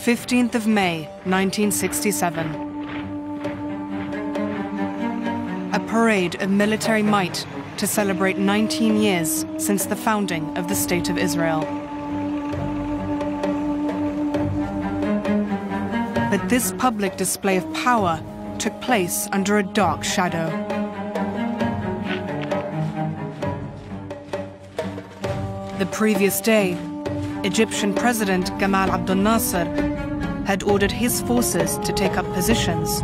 15th of May, 1967. A parade of military might to celebrate 19 years since the founding of the State of Israel. But this public display of power took place under a dark shadow. The previous day, Egyptian President Gamal Abdel Nasser had ordered his forces to take up positions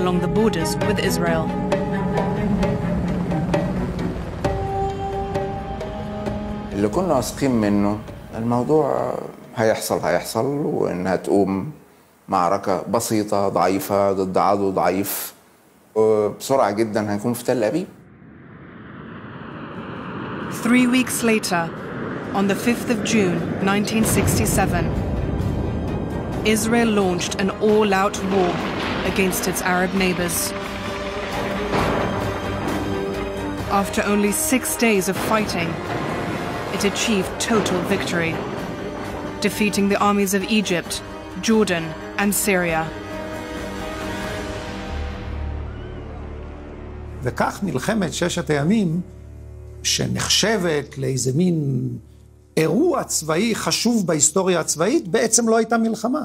along the borders with Israel. اللي كنا واثقين منه الموضوع هيحصل هيحصل وانها تقوم معركة بسيطة ضعيفة ضد عدو ضعيف وبسرعة جدا هنكون في تل أبيب Three weeks later, on the 5th of June 1967, Israel launched an all out war against its Arab neighbors. After only six days of fighting, it achieved total victory, defeating the armies of Egypt, Jordan, and Syria. וכך מלחמת ששת הימים, שנחשבת לאיזה מין אירוע צבאי חשוב בהיסטוריה הצבאית, בעצם לא הייתה מלחמה.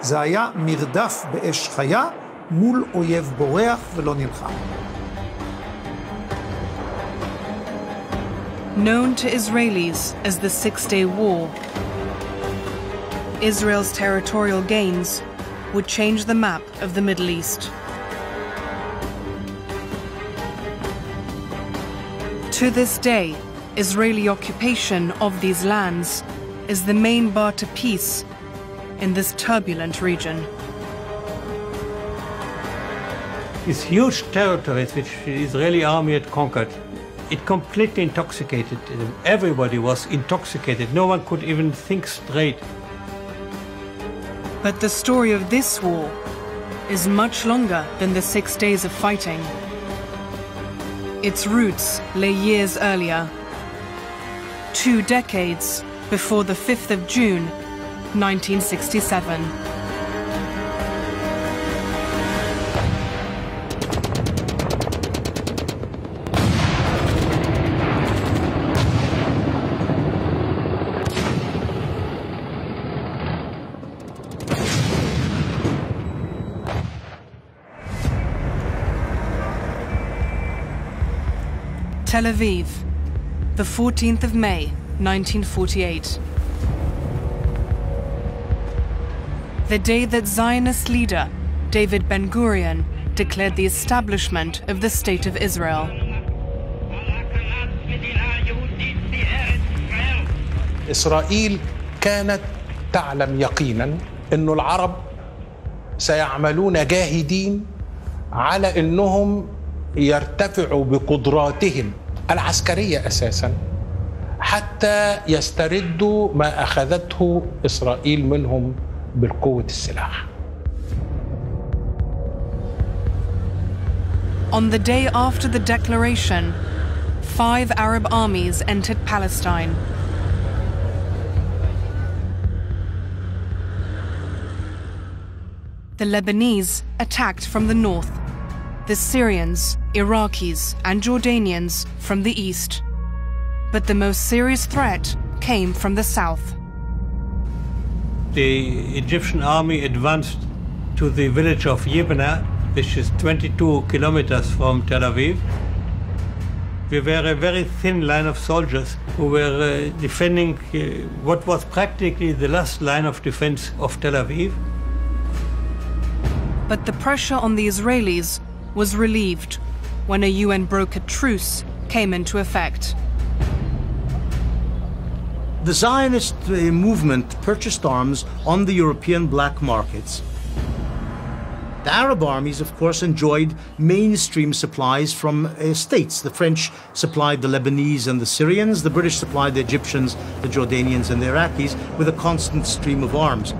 זה היה מרדף באש חיה מול אויב בורח ולא נלחם. Known to Israelis as the Six Day War, Israel's territorial gains would change the map of the Middle East. To this day, Israeli occupation of these lands is the main bar to peace in this turbulent region. These huge territories which the Israeli army had conquered, it completely intoxicated them. Everybody was intoxicated. No one could even think straight. But the story of this war is much longer than the six days of fighting. Its roots lay years earlier, two decades before the 5th of June, 1967. Tel Aviv, the 14th of May, 1948. The day that Zionist leader David Ben Gurion declared the establishment of the State of Israel. إسرائيل كانت تعلم يقينا أن العرب سيعملون جاهدين على أنهم يرتفعوا بقدراتهم العسكرية أساسا حتى يستردوا ما أخذته إسرائيل منهم بالقوة السلاح On the day after the declaration, five Arab armies entered Palestine. The Lebanese attacked from the north, the Syrians, Iraqis, and Jordanians from the east. But the most serious threat came from the south. The Egyptian army advanced to the village of Yibna, which is 22 kilometers from Tel Aviv. We were a very thin line of soldiers who were uh, defending uh, what was practically the last line of defense of Tel Aviv. But the pressure on the Israelis was relieved when a UN brokered truce came into effect. The Zionist uh, movement purchased arms on the European black markets. The Arab armies, of course, enjoyed mainstream supplies from uh, states. The French supplied the Lebanese and the Syrians, the British supplied the Egyptians, the Jordanians, and the Iraqis with a constant stream of arms.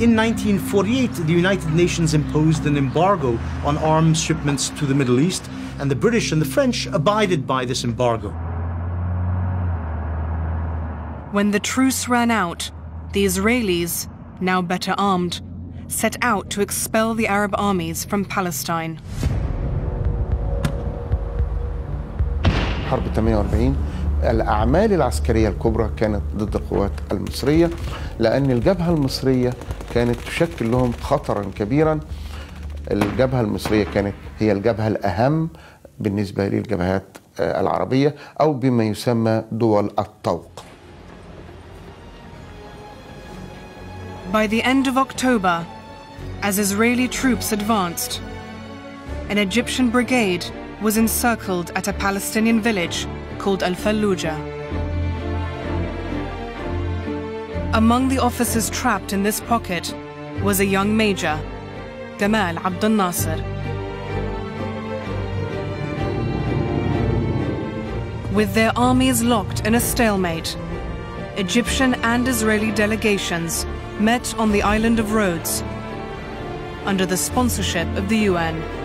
In 1948, the United Nations imposed an embargo on arms shipments to the Middle East, and the British and the French abided by this embargo. When the truce ran out, the Israelis, now better armed, set out to expel the Arab armies from Palestine. حرب 48 الأعمال العسكرية الكبرى كانت ضد القوات المصرية لأن الجبهة المصرية كانت تشكل لهم خطرا كبيرا. الجبهة المصرية كانت هي الجبهة الأهم بالنسبة للجبهات آه، العربية أو بما يسمى دول الطوق. By the end of October, as Israeli troops advanced, an Egyptian brigade was encircled at a Palestinian village called Al Fallujah. Among the officers trapped in this pocket was a young major, Gamal Abdel Nasser. With their armies locked in a stalemate, Egyptian and Israeli delegations met on the island of Rhodes under the sponsorship of the UN.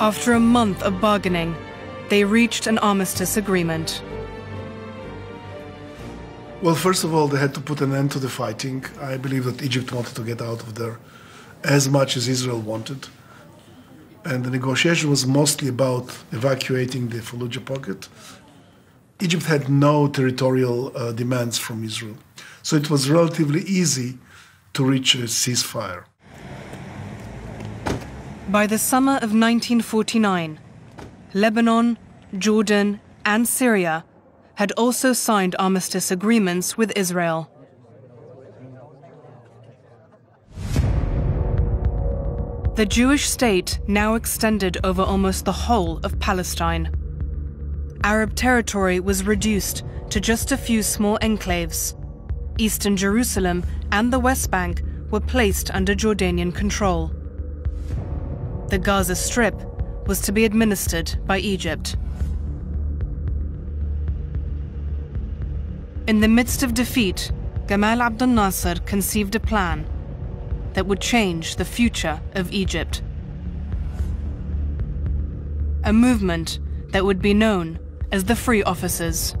After a month of bargaining, they reached an armistice agreement. Well, first of all, they had to put an end to the fighting. I believe that Egypt wanted to get out of there as much as Israel wanted. And the negotiation was mostly about evacuating the Fallujah pocket. Egypt had no territorial uh, demands from Israel. So it was relatively easy to reach a ceasefire. By the summer of 1949, Lebanon, Jordan, and Syria had also signed armistice agreements with Israel. The Jewish state now extended over almost the whole of Palestine. Arab territory was reduced to just a few small enclaves. Eastern Jerusalem and the West Bank were placed under Jordanian control The Gaza Strip was to be administered by Egypt. In the midst of defeat, Gamal Abdel Nasser conceived a plan that would change the future of Egypt. A movement that would be known as the Free Officers.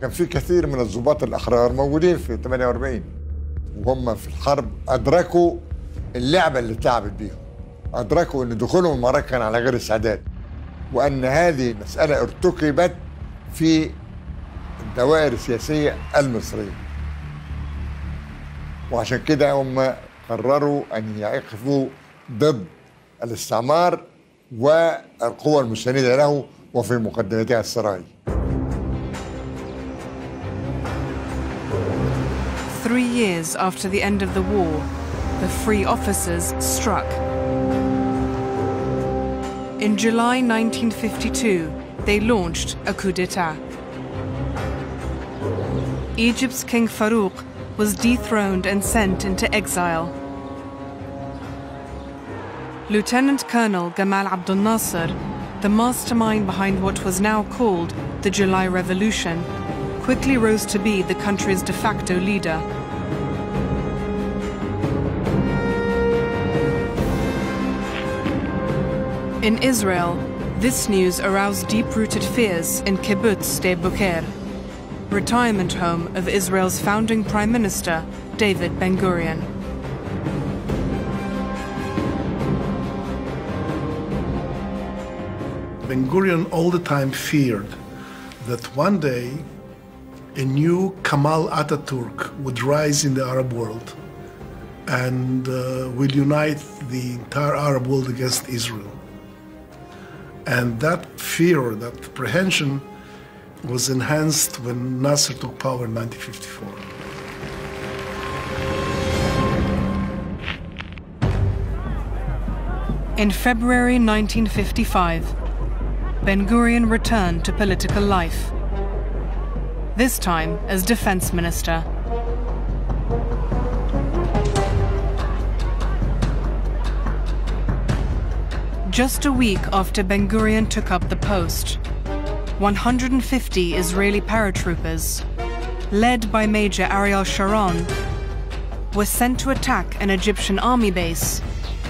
كان في كثير من الضباط الاحرار موجودين في 48 وهم في الحرب ادركوا اللعبه اللي اتلعبت بيهم أدركوا إن دخولهم المعركه كان على غير استعداد وأن هذه المسألة ارتكبت في الدوائر السياسية المصرية وعشان كده هم قرروا أن يقفوا ضد الاستعمار والقوى المسانده له وفي مقدمتها السراي Three years after the end of the war, the Free Officers struck. In July 1952, they launched a coup d'etat. Egypt's King Farouk was dethroned and sent into exile. Lieutenant Colonel Gamal Abdel Nasser, the mastermind behind what was now called the July Revolution, quickly rose to be the country's de facto leader. In Israel, this news aroused deep rooted fears in Kibbutz de retirement home of Israel's founding Prime Minister, David Ben Gurion. Ben Gurion all the time feared that one day a new Kemal Ataturk would rise in the Arab world and uh, will unite the entire Arab world against Israel. And that fear, that apprehension, was enhanced when Nasser took power in 1954. In February 1955, Ben Gurion returned to political life, this time as defense minister. Just a week after Ben Gurion took up the post, 150 Israeli paratroopers, led by Major Ariel Sharon, were sent to attack an Egyptian army base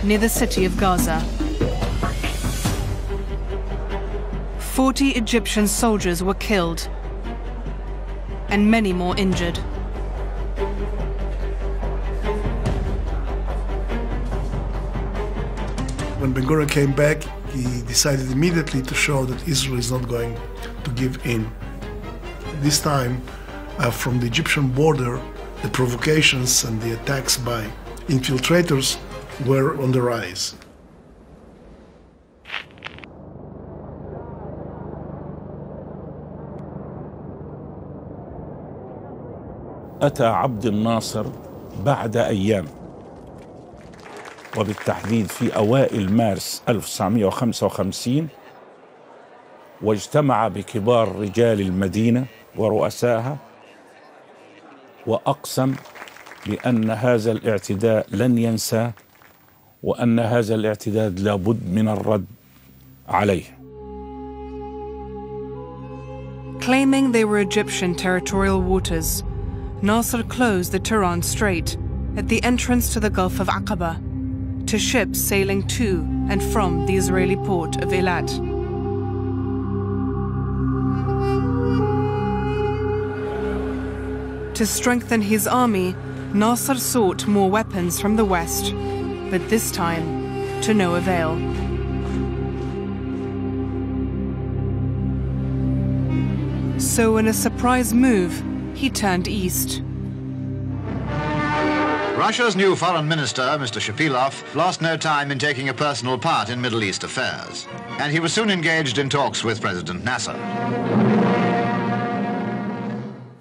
near the city of Gaza. 40 Egyptian soldiers were killed and many more injured. When Ben Gurion came back, he decided immediately to show that Israel is not going to give in. This time, uh, from the Egyptian border, the provocations and the attacks by infiltrators were on the rise. أتى عبد الناصر بعد أيام وبالتحديد في أوائل مارس 1955 واجتمع بكبار رجال المدينة ورؤسائها وأقسم بأن هذا الاعتداء لن ينساه وأن هذا الاعتداء لابد من الرد عليه. Claiming they were Egyptian territorial waters, Nasser closed the Tiran Strait at the entrance to the Gulf of Aqaba. To ships sailing to and from the Israeli port of Eilat. To strengthen his army, Nasser sought more weapons from the west, but this time to no avail. So, in a surprise move, he turned east. Russia's new foreign minister, Mr. Shepilov, lost no time in taking a personal part in Middle East affairs, and he was soon engaged in talks with President Nasser.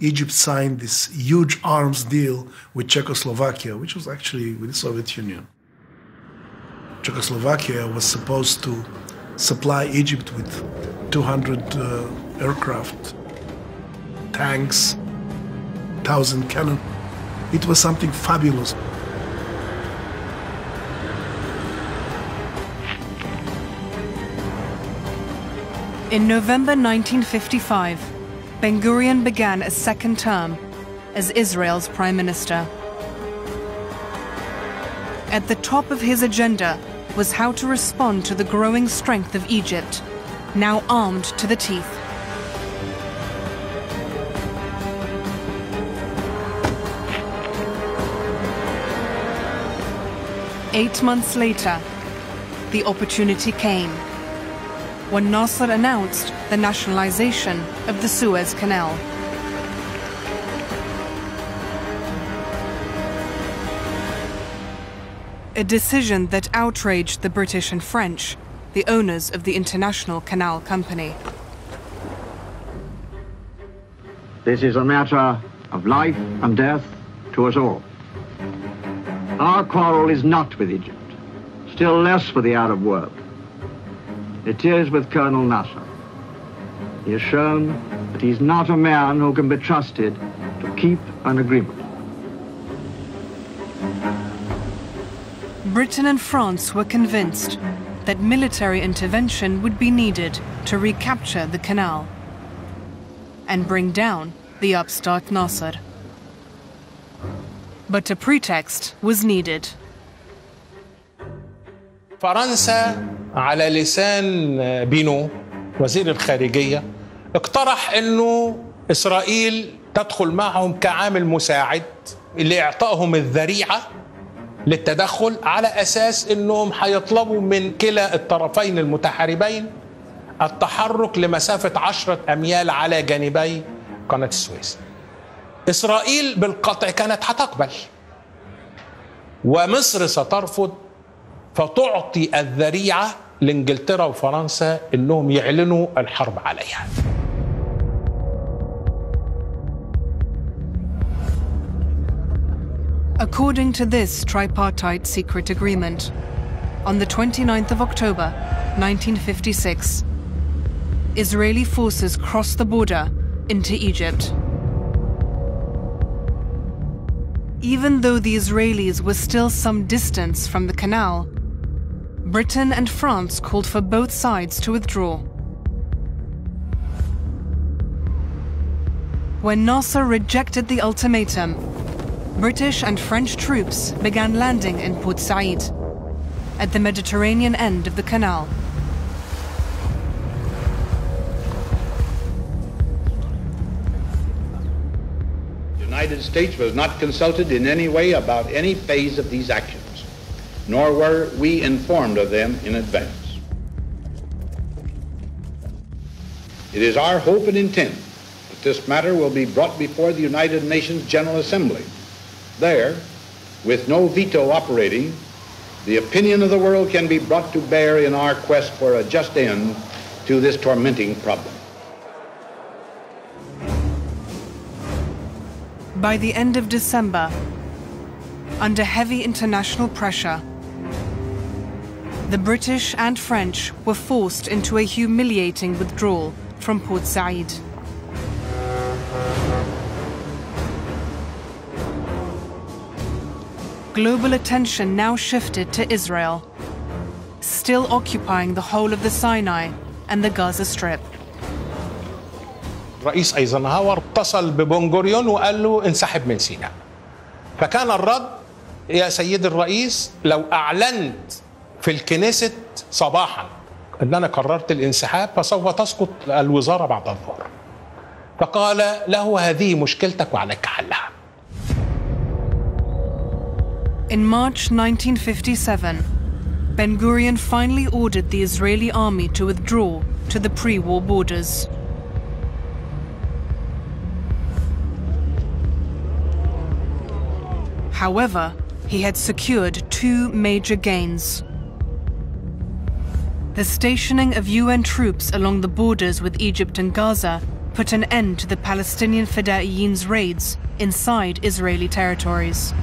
Egypt signed this huge arms deal with Czechoslovakia, which was actually with the Soviet Union. Czechoslovakia was supposed to supply Egypt with 200 uh, aircraft, tanks, 1,000 cannon. It was something fabulous. In November 1955, Ben Gurion began a second term as Israel's prime minister. At the top of his agenda was how to respond to the growing strength of Egypt, now armed to the teeth. Eight months later, the opportunity came when Nasser announced the nationalization of the Suez Canal. A decision that outraged the British and French, the owners of the International Canal Company. This is a matter of life and death to us all. Our quarrel is not with Egypt, still less with the Arab world. It is with Colonel Nasser. He has shown that he's not a man who can be trusted to keep an agreement. Britain and France were convinced that military intervention would be needed to recapture the canal and bring down the upstart Nasser. But a pretext was needed. فرنسا على لسان بينو وزير الخارجية اقترح إنه إسرائيل تدخل معهم كعامل مساعد لاعطائهم الذريعة للتدخل على أساس إنهم هيطلبوا من كلا الطرفين المتحاربين التحرك لمسافة عشرة أميال على جانبي قناة السويس اسرائيل بالقطع كانت هتقبل ومصر سترفض فتعطي الذريعه لانجلترا وفرنسا انهم يعلنوا الحرب عليها. According to this tripartite secret agreement, on the 29th of October 1956, Israeli forces crossed the border into Egypt. Even though the Israelis were still some distance from the canal, Britain and France called for both sides to withdraw. When Nasser rejected the ultimatum, British and French troops began landing in Port Said, at the Mediterranean end of the canal. United States was not consulted in any way about any phase of these actions, nor were we informed of them in advance. It is our hope and intent that this matter will be brought before the United Nations General Assembly. There, with no veto operating, the opinion of the world can be brought to bear in our quest for a just end to this tormenting problem. By the end of December, under heavy international pressure, the British and French were forced into a humiliating withdrawal from Port Said. Global attention now shifted to Israel, still occupying the whole of the Sinai and the Gaza Strip. رئيس ايزنهاور اتصل ببن غوريون وقال له انسحب من سيناء. فكان الرد يا سيد الرئيس لو أعلنت في الكنيست صباحا إن أنا قررت الانسحاب فسوف تسقط الوزارة بعد الظهر. فقال له هذه مشكلتك وعليك حلها. In March 1957, Ben Gurion finally ordered the Israeli army to withdraw to the pre war borders. However, he had secured two major gains. The stationing of UN troops along the borders with Egypt and Gaza put an end to the Palestinian Fedayeen's raids inside Israeli territories.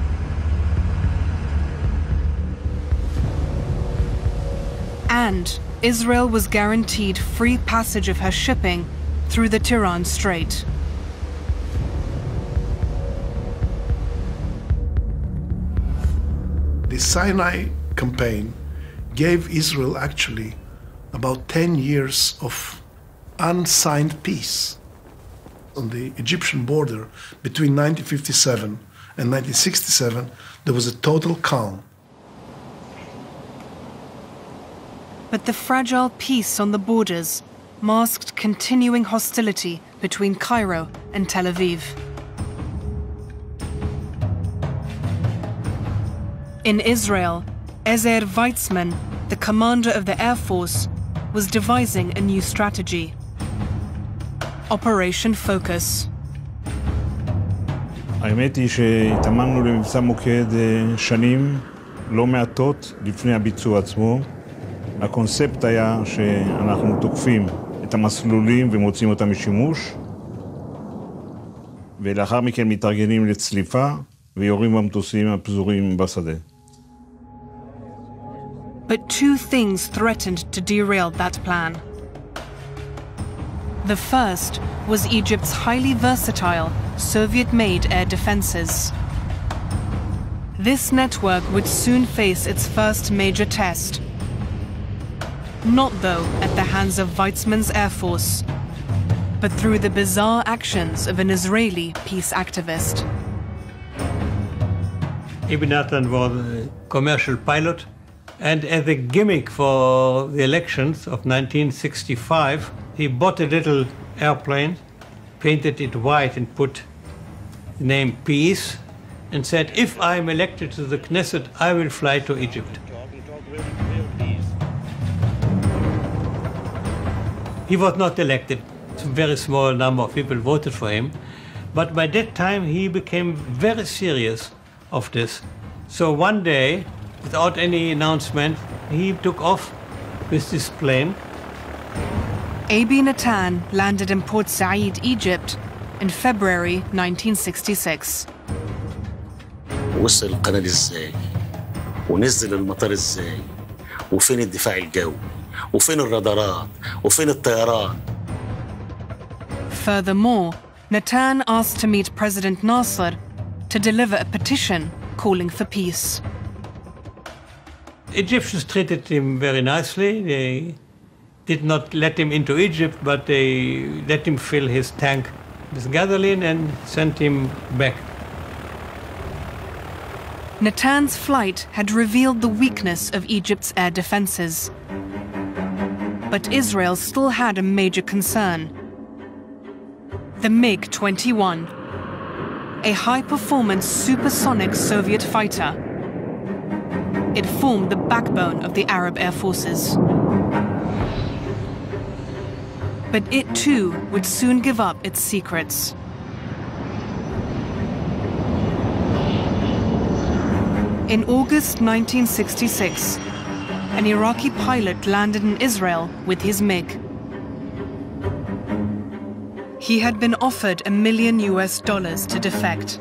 And Israel was guaranteed free passage of her shipping through the Tiran Strait. The Sinai campaign gave Israel actually about 10 years of unsigned peace. On the Egyptian border between 1957 and 1967, there was a total calm. But the fragile peace on the borders masked continuing hostility between Cairo and Tel Aviv. In Israel, Ezer Weizmann, the commander of the Air Force, was devising a new strategy Operation Focus. האמת היא שהתאמנו למבצע מוקד אה, שנים לא מעטות לפני הביצוע עצמו. הקונספט היה שאנחנו תוקפים את המסלולים ומוציאים אותם משימוש, ולאחר מכן מתארגנים לצליפה ויורים במטוסים הפזורים בשדה. But two things threatened to derail that plan. The first was Egypt's highly versatile Soviet made air defenses. This network would soon face its first major test. Not, though, at the hands of Weizmann's Air Force, but through the bizarre actions of an Israeli peace activist. Abie Nathan was a commercial pilot, and as a gimmick for the elections of 1965, he bought a little airplane, painted it white, and put the name Peace, and said, If I'm elected to the Knesset, I will fly to Egypt. He was not elected. A very small number of people voted for him. But by that time, he became very serious of this. So one day, without any announcement, he took off with this plane. Abi Natan landed in Port Said, Egypt, in February 1966. وصل القناة ازاي ونزل المطار ازاي وفين الدفاع الجوي وفين الرادارات وفين الطيران Furthermore, Natan asked to meet President Nasser to deliver a petition calling for peace. Egyptians treated him very nicely. They did not let him into Egypt, but they let him fill his tank with gasoline and sent him back. Natan's flight had revealed the weakness of Egypt's air defenses. But Israel still had a major concern the MiG 21. a high performance supersonic Soviet fighter. It formed the backbone of the Arab air forces. But it too would soon give up its secrets. In August 1966, an Iraqi pilot landed in Israel with his MiG. He had been offered a million US dollars to defect.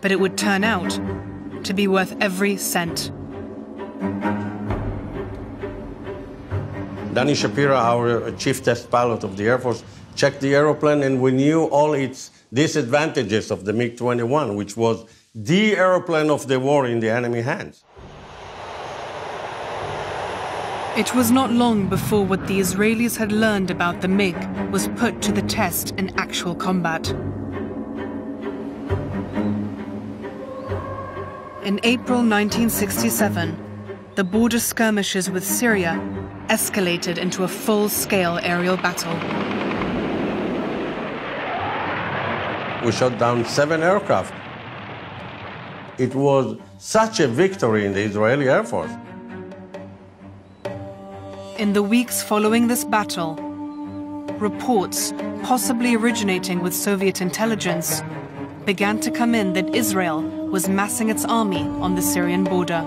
But it would turn out to be worth every cent. Danny Shapira, our chief test pilot of the Air Force, checked the aeroplane and we knew all its disadvantages of the MiG 21, which was the aeroplane of the war in the enemy hands. It was not long before what the Israelis had learned about the MiG was put to the test in actual combat. In April 1967, the border skirmishes with Syria escalated into a full-scale aerial battle. We shot down seven aircraft. It was such a victory in the Israeli Air Force. In the weeks following this battle, reports, possibly originating with Soviet intelligence, began to come in that Israel was massing its army on the Syrian border.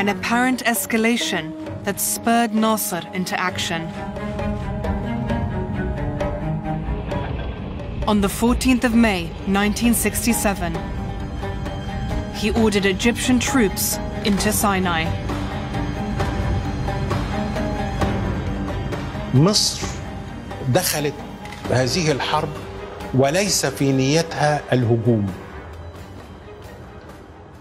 An apparent escalation that spurred Nasser into action. On the 14th of May, 1967, he ordered Egyptian troops into Sinai. مصر دخلت هذه الحرب وليس في نيتها الهجوم.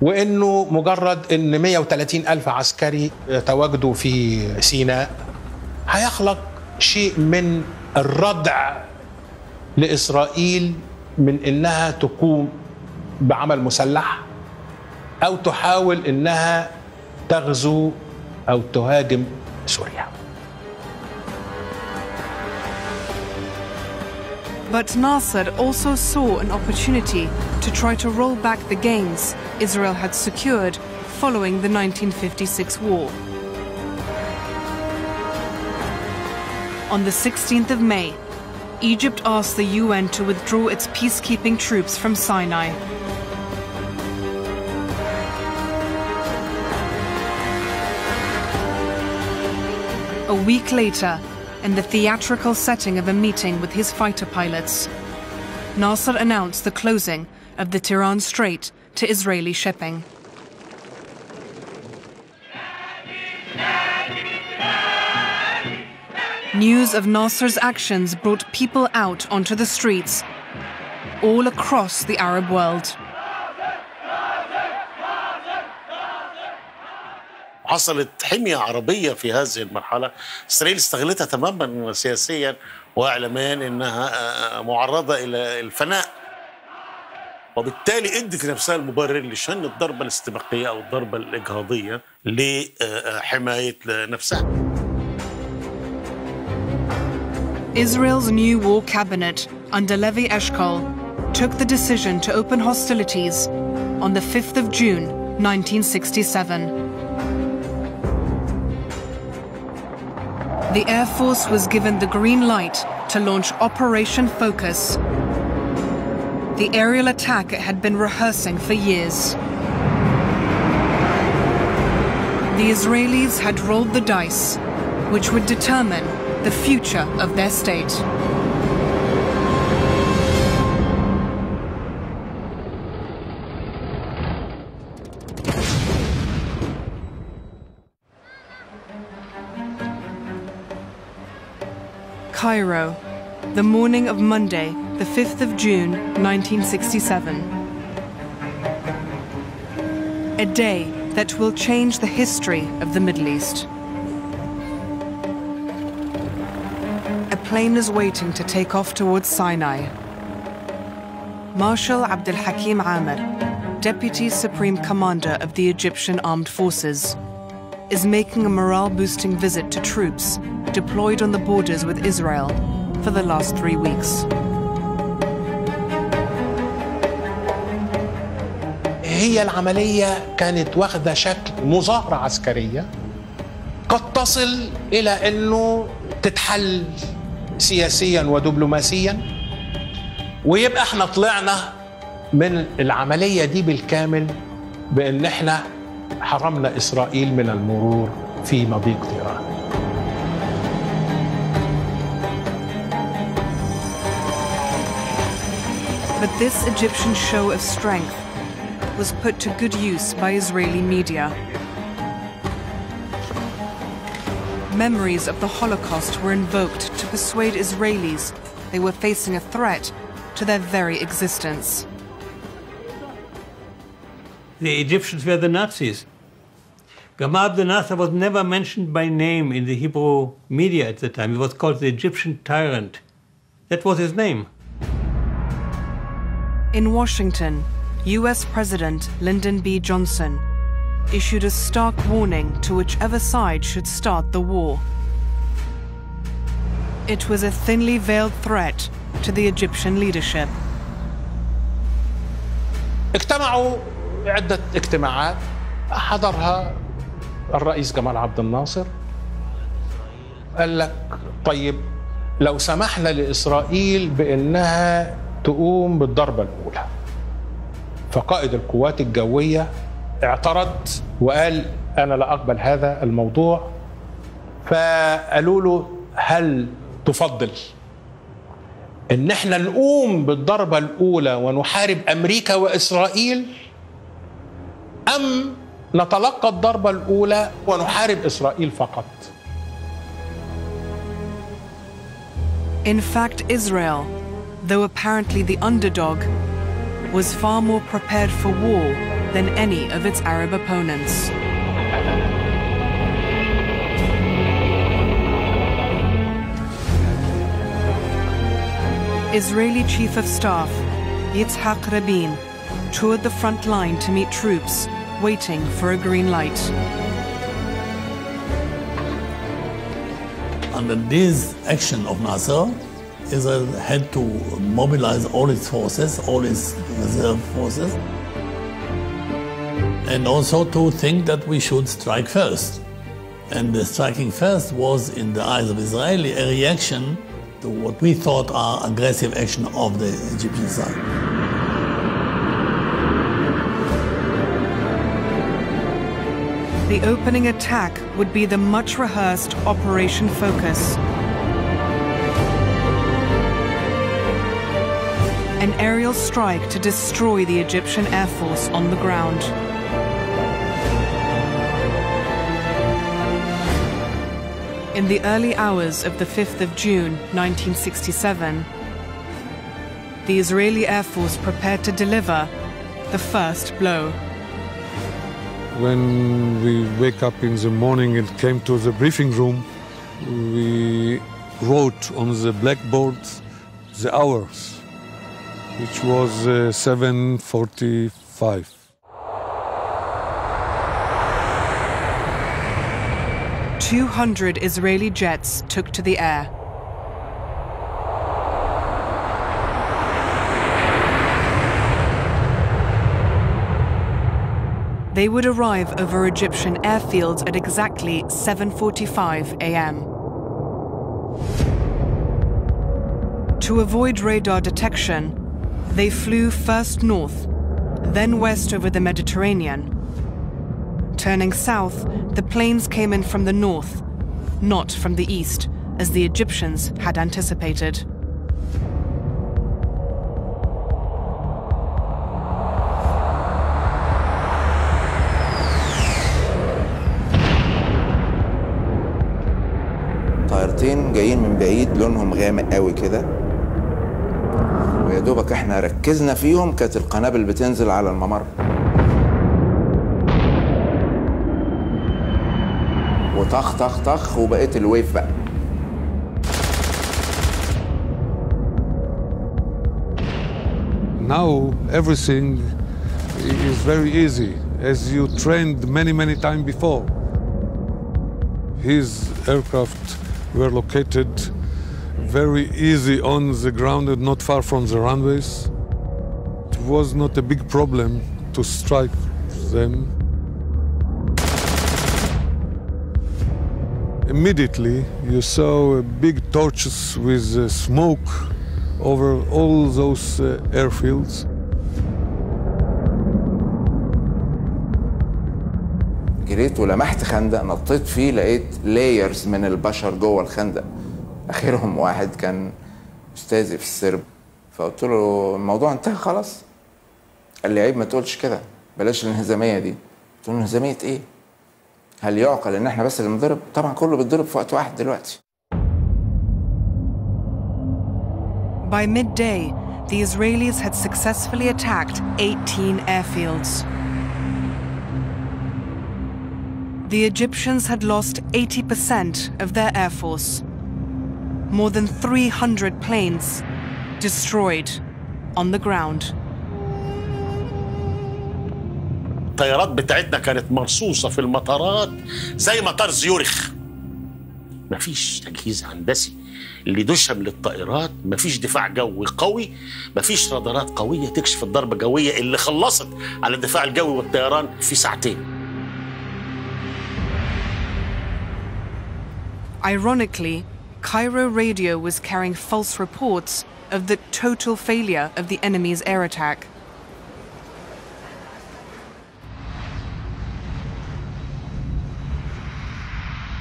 وإنه مجرد إن 130 ألف عسكري تواجدوا في سيناء هيخلق شيء من الردع لإسرائيل من إنها تقوم بعمل مسلح أو تحاول إنها تغزو أو تهاجم سوريا. But Nasser also saw an opportunity to try to roll back the gains Israel had secured following the 1956 war. On the 16th of May, Egypt asked the UN to withdraw its peacekeeping troops from Sinai. A week later, in the theatrical setting of a meeting with his fighter pilots, Nasser announced the closing of the Tiran Strait to Israeli shipping. News of Nasser's actions brought people out onto the streets all across the Arab world. حصلت حمية عربية في هذه المرحلة. إسرائيل استغلتها تماما سياسيا وإعلاميا إنها معرضة إلى الفناء. وبالتالي ادت لنفسها المبرر لشن الضربة الاستباقية أو الضربة الإجهاضية لحماية نفسها. Israel's new war cabinet under Levi Eshkol took the decision to open hostilities on the 5th of June 1967. The Air Force was given the green light to launch Operation Focus, the aerial attack it had been rehearsing for years. The Israelis had rolled the dice, which would determine the future of their state. Cairo, the morning of Monday, the 5th of June, 1967. A day that will change the history of the Middle East. A plane is waiting to take off towards Sinai. Marshal Abdel Hakim Amr, Deputy Supreme Commander of the Egyptian Armed Forces, is making a morale boosting visit to troops deployed on the borders with Israel for the last three weeks. هي العملية كانت واخدة شكل مظاهرة عسكرية قد تصل إلى أنه تتحل سياسيا ودبلوماسيا ويبقى احنا طلعنا من العملية دي بالكامل بأن احنا حرمنا إسرائيل من المرور في مضيق تيران But this Egyptian show of strength was put to good use by Israeli media. Memories of the Holocaust were invoked to persuade Israelis they were facing a threat to their very existence. The Egyptians were the Nazis. Gamal Abdel Nasser was never mentioned by name in the Hebrew media at the time. He was called the Egyptian tyrant. That was his name. In Washington, US President Lyndon B. Johnson issued a stark warning to whichever side should start the war. It was a thinly veiled threat to the Egyptian leadership. اجتمعوا عدة اجتماعات حضرها الرئيس جمال عبد الناصر. قال لك طيب لو سمحنا لإسرائيل بأنها تقوم بالضربة الأولى. فقائد القوات الجوية اعترض وقال أنا لا أقبل هذا الموضوع. فقالوا له هل تفضل إن إحنا نقوم بالضربة الأولى ونحارب أمريكا وإسرائيل ام نتلقى الضربه الاولى ونحارب اسرائيل فقط In fact, Israel, though apparently the underdog, was far more prepared for war than any of its Arab opponents. Israeli Chief of Staff Yitzhak Rabin toured the front line to meet troops waiting for a green light. Under this action of Nasser, Israel had to mobilize all its forces, all its reserve forces, and also to think that we should strike first. And the striking first was, in the eyes of Israeli, a reaction to what we thought are aggressive action of the Egyptian side. The opening attack would be the much rehearsed Operation Focus. An aerial strike to destroy the Egyptian Air Force on the ground. In the early hours of the 5th of June 1967, the Israeli Air Force prepared to deliver the first blow. When we wake up in the morning and came to the briefing room, we wrote on the blackboard the hours, which was uh, 7:45. Two hundred Israeli jets took to the air. They would arrive over Egyptian airfields at exactly 7:45 a.m. To avoid radar detection, they flew first north, then west over the Mediterranean. Turning south, the planes came in from the north, not from the east, as the Egyptians had anticipated. غامق قوي كده ويا دوبك إحنا ركزنا فيهم كانت القنابل بتنزل على الممر وطخ طخ طخ وبقيت الويف بقى Now everything is very easy, as you trained many, many times before. His aircraft were located very easy on the ground and not far from the runways. It was not a big problem to strike them. Immediately, you saw uh, big torches with uh, smoke over all those uh, airfields. جريت ولمحت خندق نطيت فيه لقيت لايرز من البشر جوه الخندق اخرهم واحد كان أستاذي في السرب. فقلت له الموضوع انتهى خلاص. قال لي عيب ما تقولش كده بلاش الانهزامية دي. قلت له انهزامية إيه؟ هل يعقل إن إحنا بس اللي بنضرب؟ طبعا كله بيتضرب في وقت واحد دلوقتي. By midday, the Israelis had successfully attacked 18 airfields. The Egyptians had lost 80% of their air force. More than 300 planes destroyed on the ground. الطيارات بتاعتنا كانت مرصوصة في المطارات زي مطار زيورخ. مفيش تجهيز هندسي. اللي دشم للطائرات مفيش دفاع جوي قوي مفيش رادارات قوية تكشف الضربة الجوية. اللي خلصت على الدفاع الجوي والطيران في ساعتين. Ironically, Cairo radio was carrying false reports of the total failure of the enemy's air attack.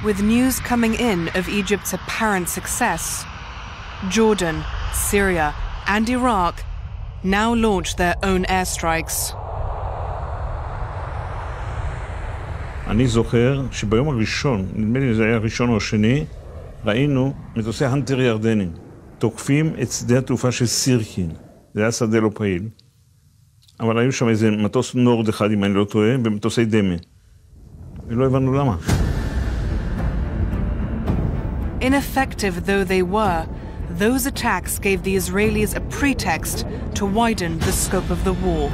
With news coming in of Egypt's apparent success, Jordan, Syria, and Iraq now launched their own airstrikes. אני זוכר שביום הראשון, נדמה לי זה היה הראשון או השני, ראינו מטוסי הנטר ירדנים תוקפים את שדה התעופה של סירקין. זה היה שדה לא פעיל. אבל היו שם איזה מטוס נורד אחד, אם אני לא טועה, ומטוסי דמה. ולא הבנו למה. Ineffective though they were, those attacks gave the Israelis a pretext to widen the scope of the war.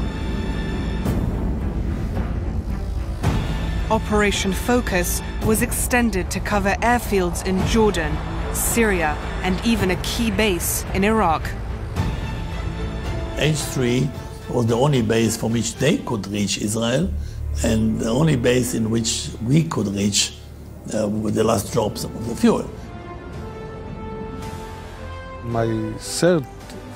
Operation Focus was extended to cover airfields in Jordan, Syria, and even a key base in Iraq. H3 was the only base from which they could reach Israel and the only base in which we could reach uh, with the last drops of the fuel. My third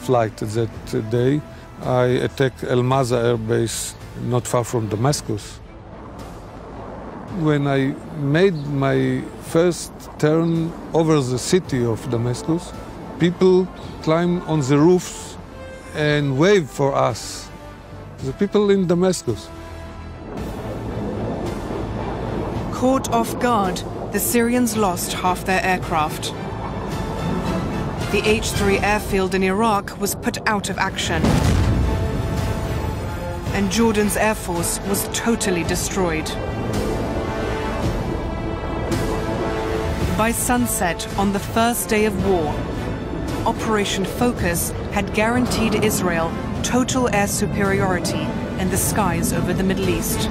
flight that day, I attacked El Maza Air Base not far from Damascus. When I made my first turn over the city of Damascus, people climbed on the roofs and waved for us, the people in Damascus. Caught off guard, the Syrians lost half their aircraft. The H3 airfield in Iraq was put out of action. And Jordan's air force was totally destroyed. By sunset on the first day of war, Operation Focus had guaranteed Israel total air superiority in the skies over the Middle East.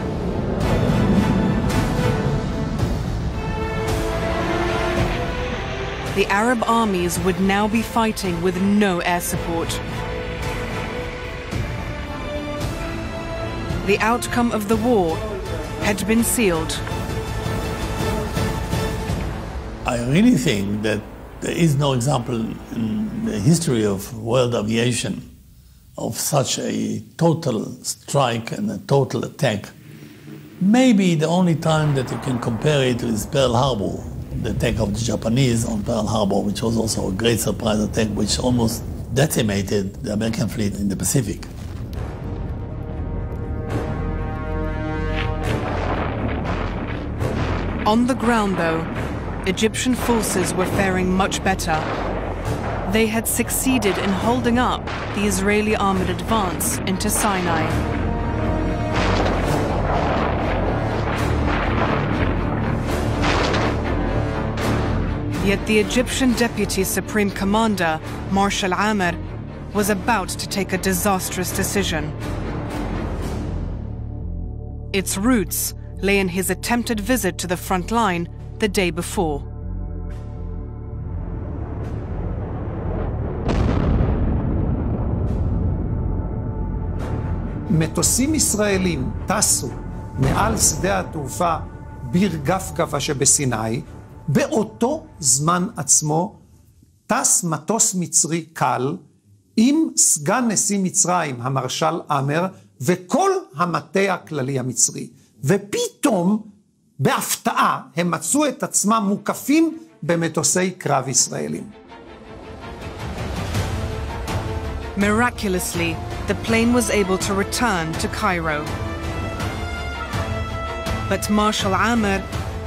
The Arab armies would now be fighting with no air support. The outcome of the war had been sealed. I really think that there is no example in the history of world aviation of such a total strike and a total attack. Maybe the only time that you can compare it is Pearl Harbor, the attack of the Japanese on Pearl Harbor, which was also a great surprise attack, which almost decimated the American fleet in the Pacific. On the ground, though, Egyptian forces were faring much better. They had succeeded in holding up the Israeli armored advance into Sinai. Yet the Egyptian Deputy Supreme Commander, Marshal Amr, was about to take a disastrous decision. Its roots lay in his attempted visit to the front line the day before. מטוסים ישראלים טסו מעל שדה התעופה ביר גפגפה שבסיני, באותו זמן עצמו טס מטוס מצרי קל עם סגן נשיא מצרים, המרשל עמאר, וכל המטה הכללי המצרי. ופתאום בהפתעה, הם מצאו את עצמם מוקפים במטוסי קרב ישראלים. Miraculously, the plane was able to return to Cairo. But Marshal Amr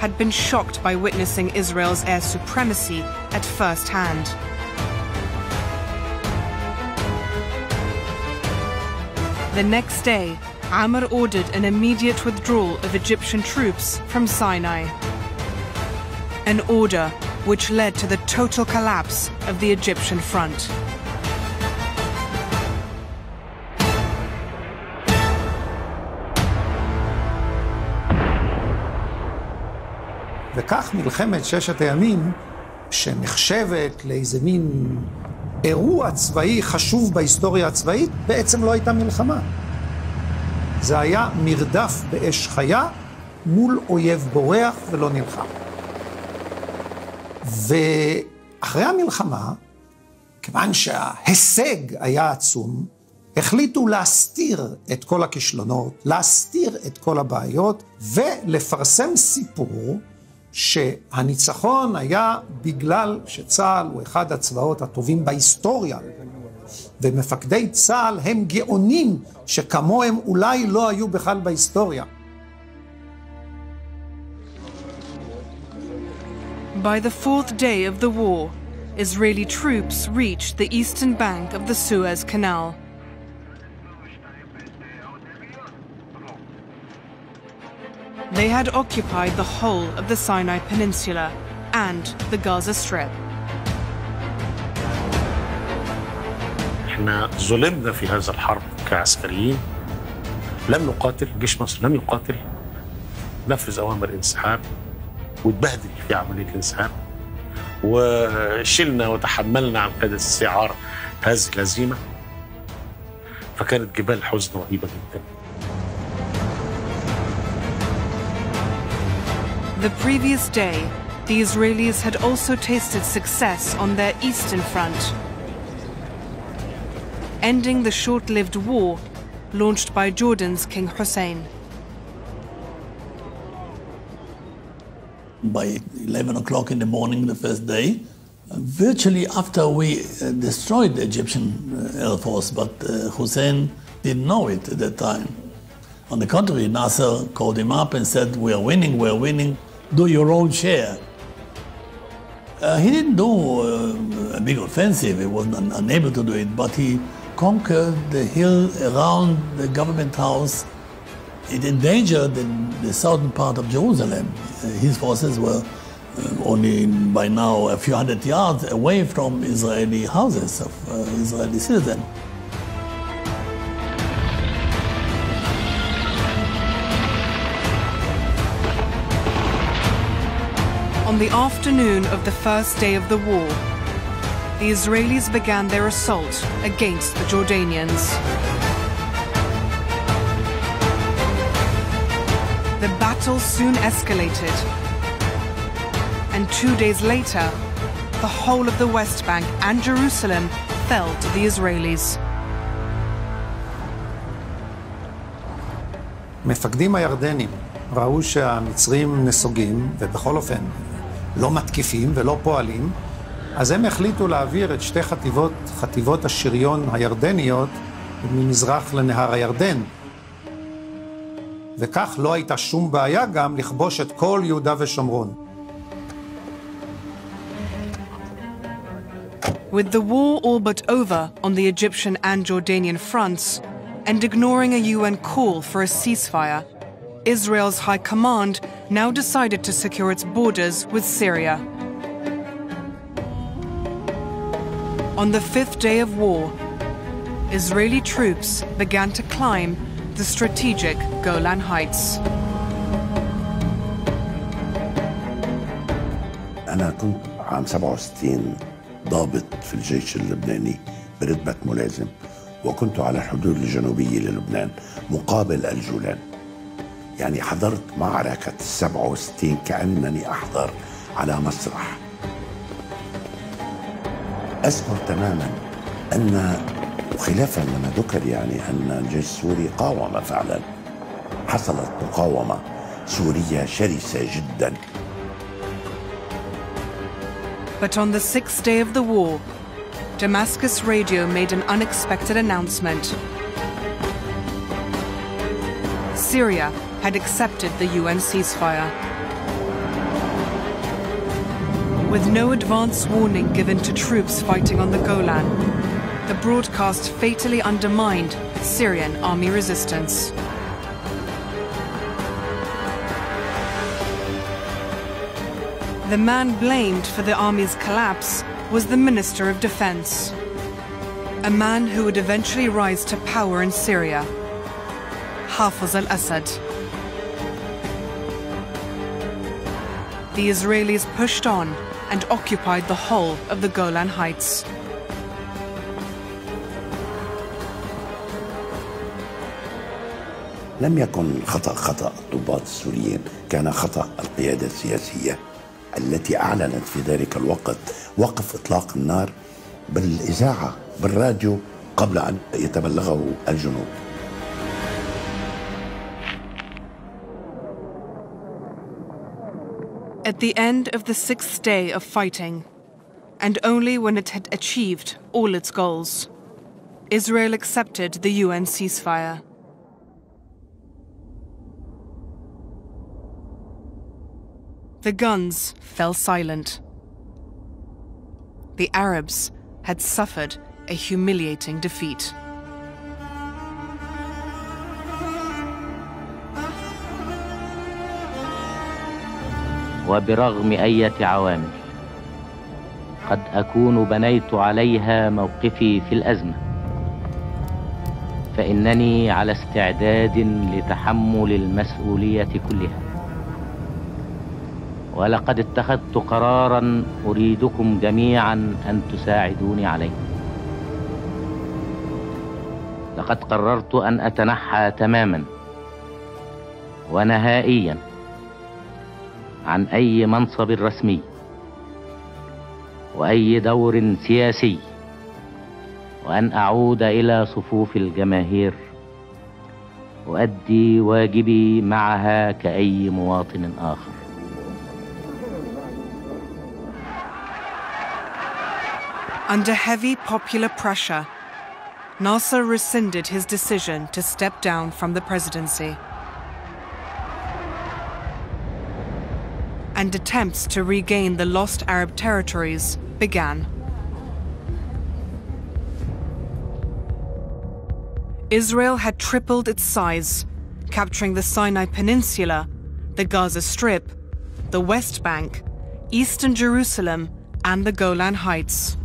had been shocked by witnessing Israel's air supremacy at first hand. The next day, Amr ordered an immediate withdrawal of Egyptian troops from Sinai. An order which led to the total collapse of the Egyptian front. וכך מלחמת ששת הימים, שנחשבת לאיזה מין אירוע צבאי חשוב בהיסטוריה הצבאית, בעצם לא הייתה מלחמה. זה היה מרדף באש חיה מול אויב בורח ולא נלחם. ואחרי המלחמה, כיוון שההישג היה עצום, החליטו להסתיר את כל הכישלונות, להסתיר את כל הבעיות ולפרסם סיפור שהניצחון היה בגלל שצה"ל הוא אחד הצבאות הטובים בהיסטוריה, ומפקדי צה"ל הם גאונים שכמוהם אולי לא היו בכלל בהיסטוריה. By the fourth day of the war, Israeli troops reached the eastern bank of the Suez Canal. They had occupied the whole of the Sinai Peninsula and the Gaza Strip. إحنا ظلمنا في هذا الحرب كعسكريين لم نقاتل جيش مصر لم يقاتل نفذ أوامر انسحاب واتبهدل في عملية الانسحاب وشلنا وتحملنا عن قيادة السعار هذه الهزيمة. فكانت جبال حزن رهيبة جدا. The previous day, the Israelis had also tasted success on their eastern front, ending the short lived war launched by Jordan's King Hussein. By 11 o'clock in the morning, the first day, uh, virtually after we uh, destroyed the Egyptian uh, Air Force, but Hussein didn't know it at that time. On the contrary, Nasser called him up and said, We are winning, we are winning, do your own share. Uh, he didn't do uh, a big offensive, he was un- unable to do it, but he conquered the hill around the government house. It endangered the, the southern part of Jerusalem. Uh, his forces were uh, only by now a few hundred yards away from Israeli houses of uh, Israeli citizens. On the afternoon of the first day of the war, the Israelis began their assault against the Jordanians. The battle soon escalated, and two days later, the whole of the West Bank and Jerusalem fell to the Israelis. המפקדים הירדנים ראו שהמצרים נסוגים, ובכל אופן לא מתקיפים ולא פועלים, אז הם החליטו להעביר את שתי חטיבות, חטיבות השריון הירדניות ממזרח לנהר הירדן. וכך לא הייתה שום בעיה גם לכבוש את כל יהודה ושומרון. With the war all but over on the Egyptian and Jordanian fronts, and ignoring a UN call for a ceasefire, Israel's high command now decided to secure its borders with Syria. On the fifth day of war, Israeli troops began to climb the strategic Golan Heights. أنا كنت عام 67 ضابط في الجيش اللبناني برتبة ملازم وكنت على الحدود الجنوبية للبنان مقابل الجولان يعني حضرت معركة السبعة وستين كأنني أحضر على مسرح أذكر تماما أن وخلافا لما ذكر يعني أن الجيش السوري قاوم فعلا حصلت مقاومة سورية شرسة جدا But on the sixth day of the war, Damascus Radio made an unexpected announcement. Syria had accepted the UN ceasefire. With no advance warning given to troops fighting on the Golan, the broadcast fatally undermined Syrian army resistance. The man blamed for the army's collapse was the Minister of Defense, a man who would eventually rise to power in Syria, Hafez al Assad. The Israelis pushed on and occupied the whole of the Golan Heights. لم يكن خطأ خطأ الضباط السوريين كان خطأ القيادة السياسية التي أعلنت في ذلك الوقت وقف إطلاق النار بالإذاعة بالراديو قبل أن يتبلغه الجنود At the end of the sixth day of fighting, and only when it had achieved all its goals, Israel accepted the UN ceasefire. The guns fell silent. The Arabs had suffered a humiliating defeat. وبرغم أية عوامل قد أكون بنيت عليها موقفي في الأزمة. فإنني على استعداد لتحمل المسؤولية كلها. ولقد اتخذت قرارا أريدكم جميعا أن تساعدوني عليه. لقد قررت أن أتنحى تماما ونهائيا. عن أي منصب رسمي وأي دور سياسي وأن أعود إلى صفوف الجماهير أؤدي واجبي معها كأي مواطن آخر Under heavy popular pressure, Nasser rescinded his decision to step down from the presidency. And attempts to regain the lost Arab territories began. Israel had tripled its size, capturing the Sinai Peninsula, the Gaza Strip, the West Bank, eastern Jerusalem, and the Golan Heights.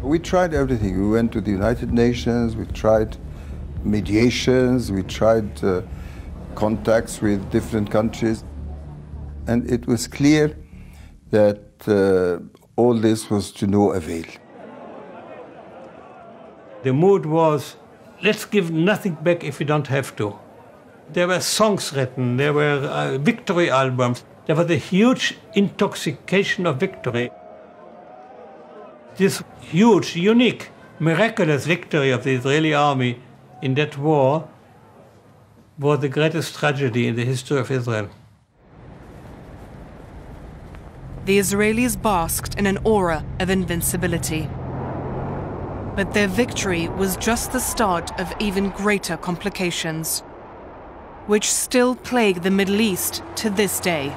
We tried everything. We went to the United Nations, we tried mediations, we tried uh, contacts with different countries. And it was clear that uh, all this was to no avail. The mood was let's give nothing back if we don't have to. There were songs written, there were uh, victory albums, there was a huge intoxication of victory. This huge, unique, miraculous victory of the Israeli army in that war was the greatest tragedy in the history of Israel. The Israelis basked in an aura of invincibility. But their victory was just the start of even greater complications, which still plague the Middle East to this day.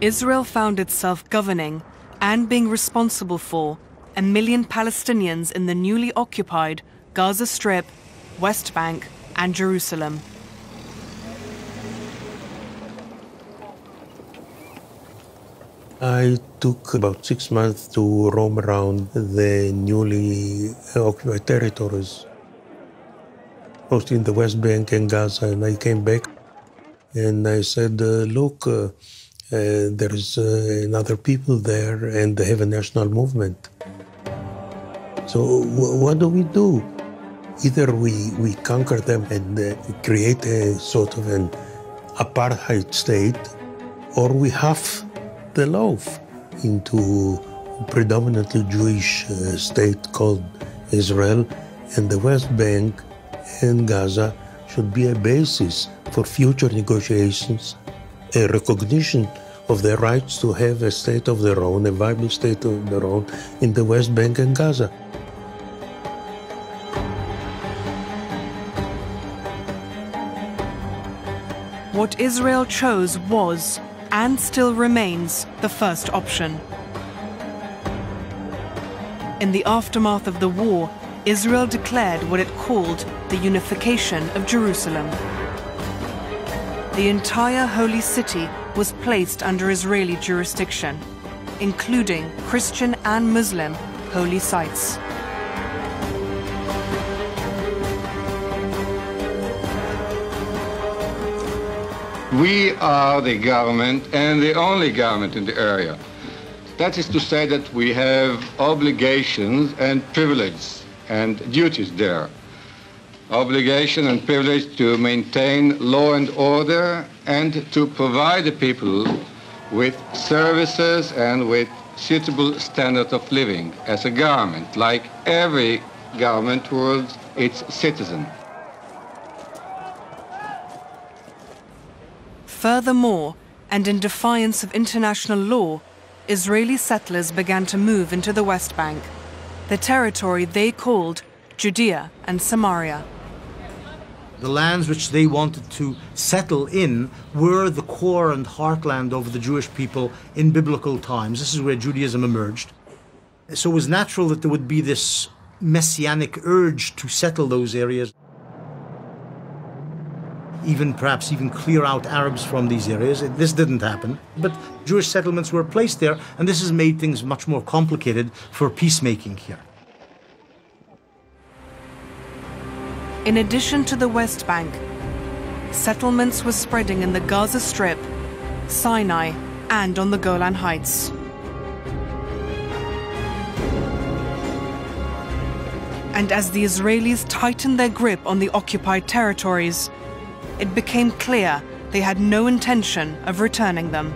Israel found itself governing and being responsible for a million Palestinians in the newly occupied Gaza Strip, West Bank, and Jerusalem. I took about six months to roam around the newly occupied territories, mostly in the West Bank and Gaza, and I came back And I said, uh, look, uh, uh, there's uh, another people there and they have a national movement. So what do we do? Either we, we conquer them and uh, create a sort of an apartheid state, or we half the loaf into predominantly Jewish uh, state called Israel, and the West Bank and Gaza should be a basis for future negotiations, a recognition of their rights to have a state of their own, a viable state of their own in the West Bank and Gaza. What Israel chose was, and still remains, the first option. In the aftermath of the war, Israel declared what it called the unification of Jerusalem. The entire holy city was placed under Israeli jurisdiction, including Christian and Muslim holy sites. We are the government and the only government in the area. That is to say that we have obligations and privileges and duties there. Obligation and privilege to maintain law and order and to provide the people with services and with suitable standard of living as a government, like every government towards its citizen. Furthermore, and in defiance of international law, Israeli settlers began to move into the West Bank, the territory they called Judea and Samaria. The lands which they wanted to settle in were the core and heartland of the Jewish people in biblical times. This is where Judaism emerged. So it was natural that there would be this messianic urge to settle those areas even perhaps even clear out Arabs from these areas. This didn't happen, but Jewish settlements were placed there, and this has made things much more complicated for peacemaking here. In addition to the West Bank, settlements were spreading in the Gaza Strip, Sinai, and on the Golan Heights. And as the Israelis tightened their grip on the occupied territories, it became clear they had no intention of returning them.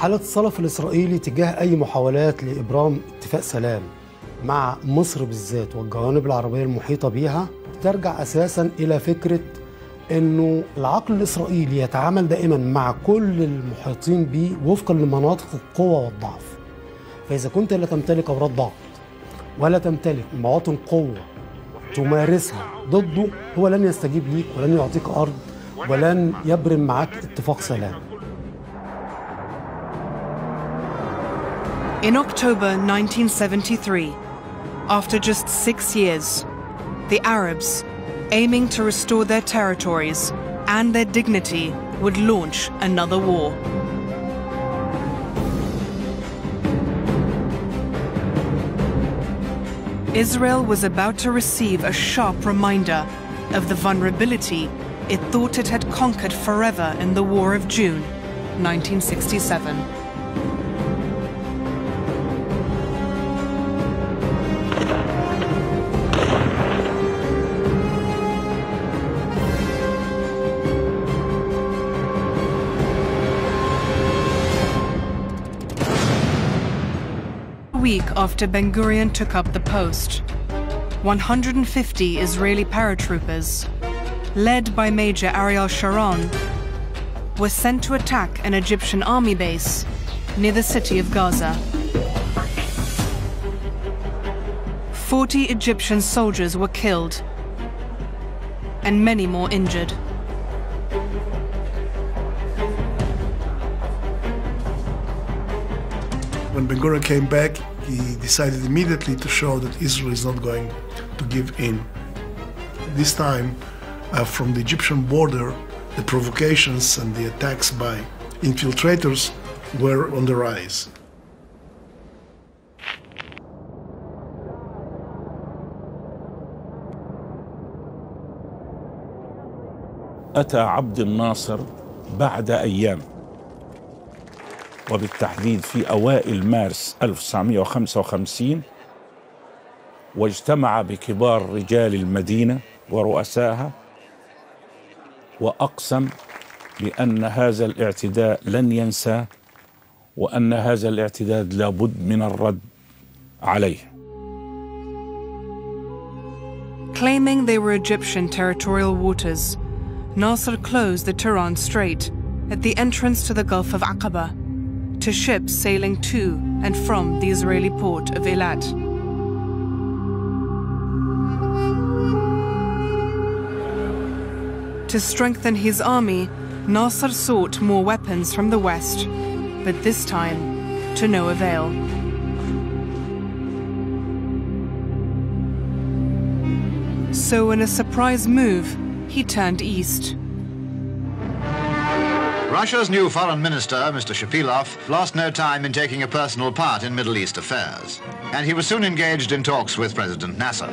حالة الصلف الإسرائيلي تجاه أي محاولات لإبرام اتفاق سلام مع مصر بالذات والجوانب العربية المحيطة بيها ترجع أساسا إلى فكرة أنه العقل الإسرائيلي يتعامل دائما مع كل المحيطين به وفقا لمناطق القوة والضعف. فإذا كنت لا تمتلك أوراق ضغط ولا تمتلك مواطن قوة تمارسها ضده هو لن يستجيب ليك ولن يعطيك أرض ولن يبرم معك اتفاق سلام. In October 1973, after just six years, the Arabs, aiming to restore their territories and their dignity, would launch another war. Israel was about to receive a sharp reminder of the vulnerability it thought it had conquered forever in the War of June 1967. After Ben Gurion took up the post, 150 Israeli paratroopers, led by Major Ariel Sharon, were sent to attack an Egyptian army base near the city of Gaza. 40 Egyptian soldiers were killed and many more injured. When Ben Gurion came back, decided immediately to show that Israel is not going to give in. This time, uh, from the Egyptian border, the provocations and the attacks by infiltrators were on the rise. أتى عبد الناصر بعد أيام وبالتحديد في أوائل مارس 1955 واجتمع بكبار رجال المدينة ورؤسائها وأقسم بأن هذا الاعتداء لن ينساه وأن هذا الاعتداء لابد من الرد عليه. Claiming they were Egyptian territorial waters, Nasser closed the Turan Strait at the entrance to the Gulf of Aqaba. To ships sailing to and from the Israeli port of Eilat. To strengthen his army, Nasser sought more weapons from the west, but this time to no avail. So, in a surprise move, he turned east. Russia's new foreign minister, Mr. Shepilov, lost no time in taking a personal part in Middle East affairs, and he was soon engaged in talks with President Nasser.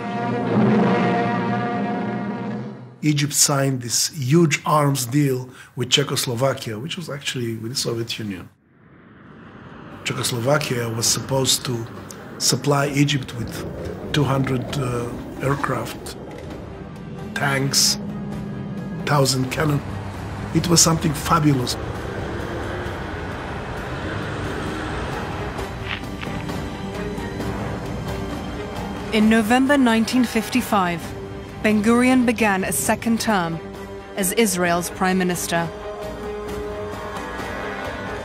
Egypt signed this huge arms deal with Czechoslovakia, which was actually with the Soviet Union. Czechoslovakia was supposed to supply Egypt with 200 uh, aircraft, tanks, 1,000 cannon. It was something fabulous. In November 1955, Ben Gurion began a second term as Israel's prime minister.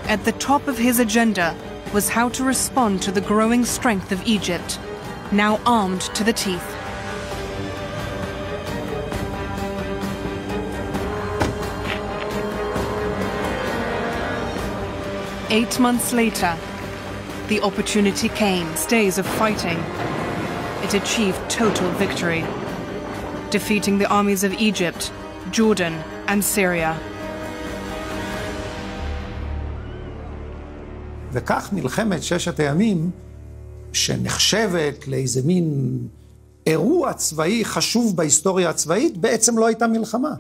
At the top of his agenda was how to respond to the growing strength of Egypt, now armed to the teeth. Eight months later, the opportunity came. Days of fighting. It achieved total victory, defeating the armies of Egypt, Jordan, and Syria. וכך מלחמת ששת הימים, שנחשבת לאיזה מין אירוע צבאי חשוב בהיסטוריה הצבאית, בעצם לא הייתה מלחמה.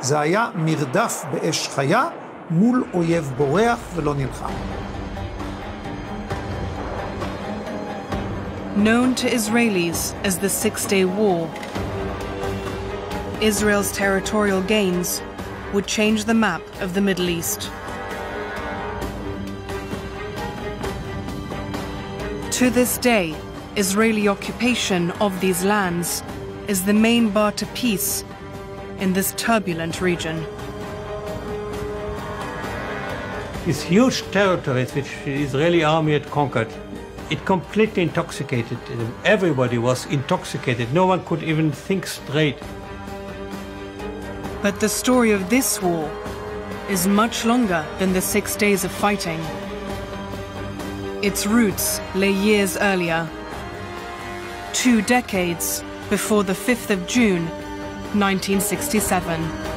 זה היה מרדף באש חיה מול אויב בורח ולא נלחם. Known to Israelis as the Six Day War, Israel's territorial gains would change the map of the Middle East. To this day, Israeli occupation of these lands is the main bar to peace in this turbulent region. These huge territories which the Israeli army had conquered, it completely intoxicated them. Everybody was intoxicated. No one could even think straight. But the story of this war is much longer than the six days of fighting. Its roots lay years earlier, two decades before the 5th of June, 1967.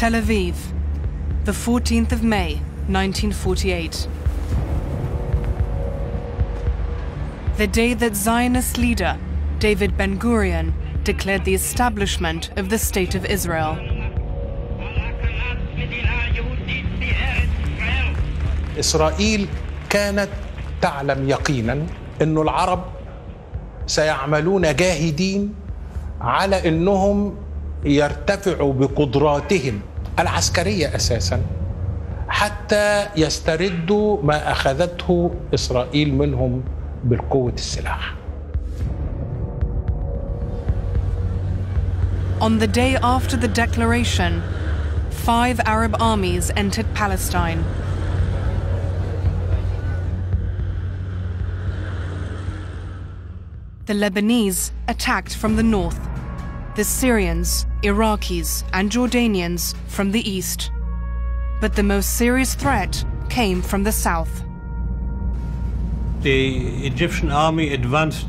Tel Aviv, the 14th of May, 1948. The day that Zionist leader David Ben Gurion declared the establishment of the State of Israel. إسرائيل كانت تعلم يقينا أن العرب سيعملون جاهدين على أنهم يرتفعوا بقدراتهم العسكرية أساسا حتى يستردوا ما أخذته إسرائيل منهم بالقوة السلاح On the day after the declaration, five Arab armies entered Palestine. The Lebanese attacked from the north, the Syrians, Iraqis, and Jordanians from the east. But the most serious threat came from the south. the Egyptian army advanced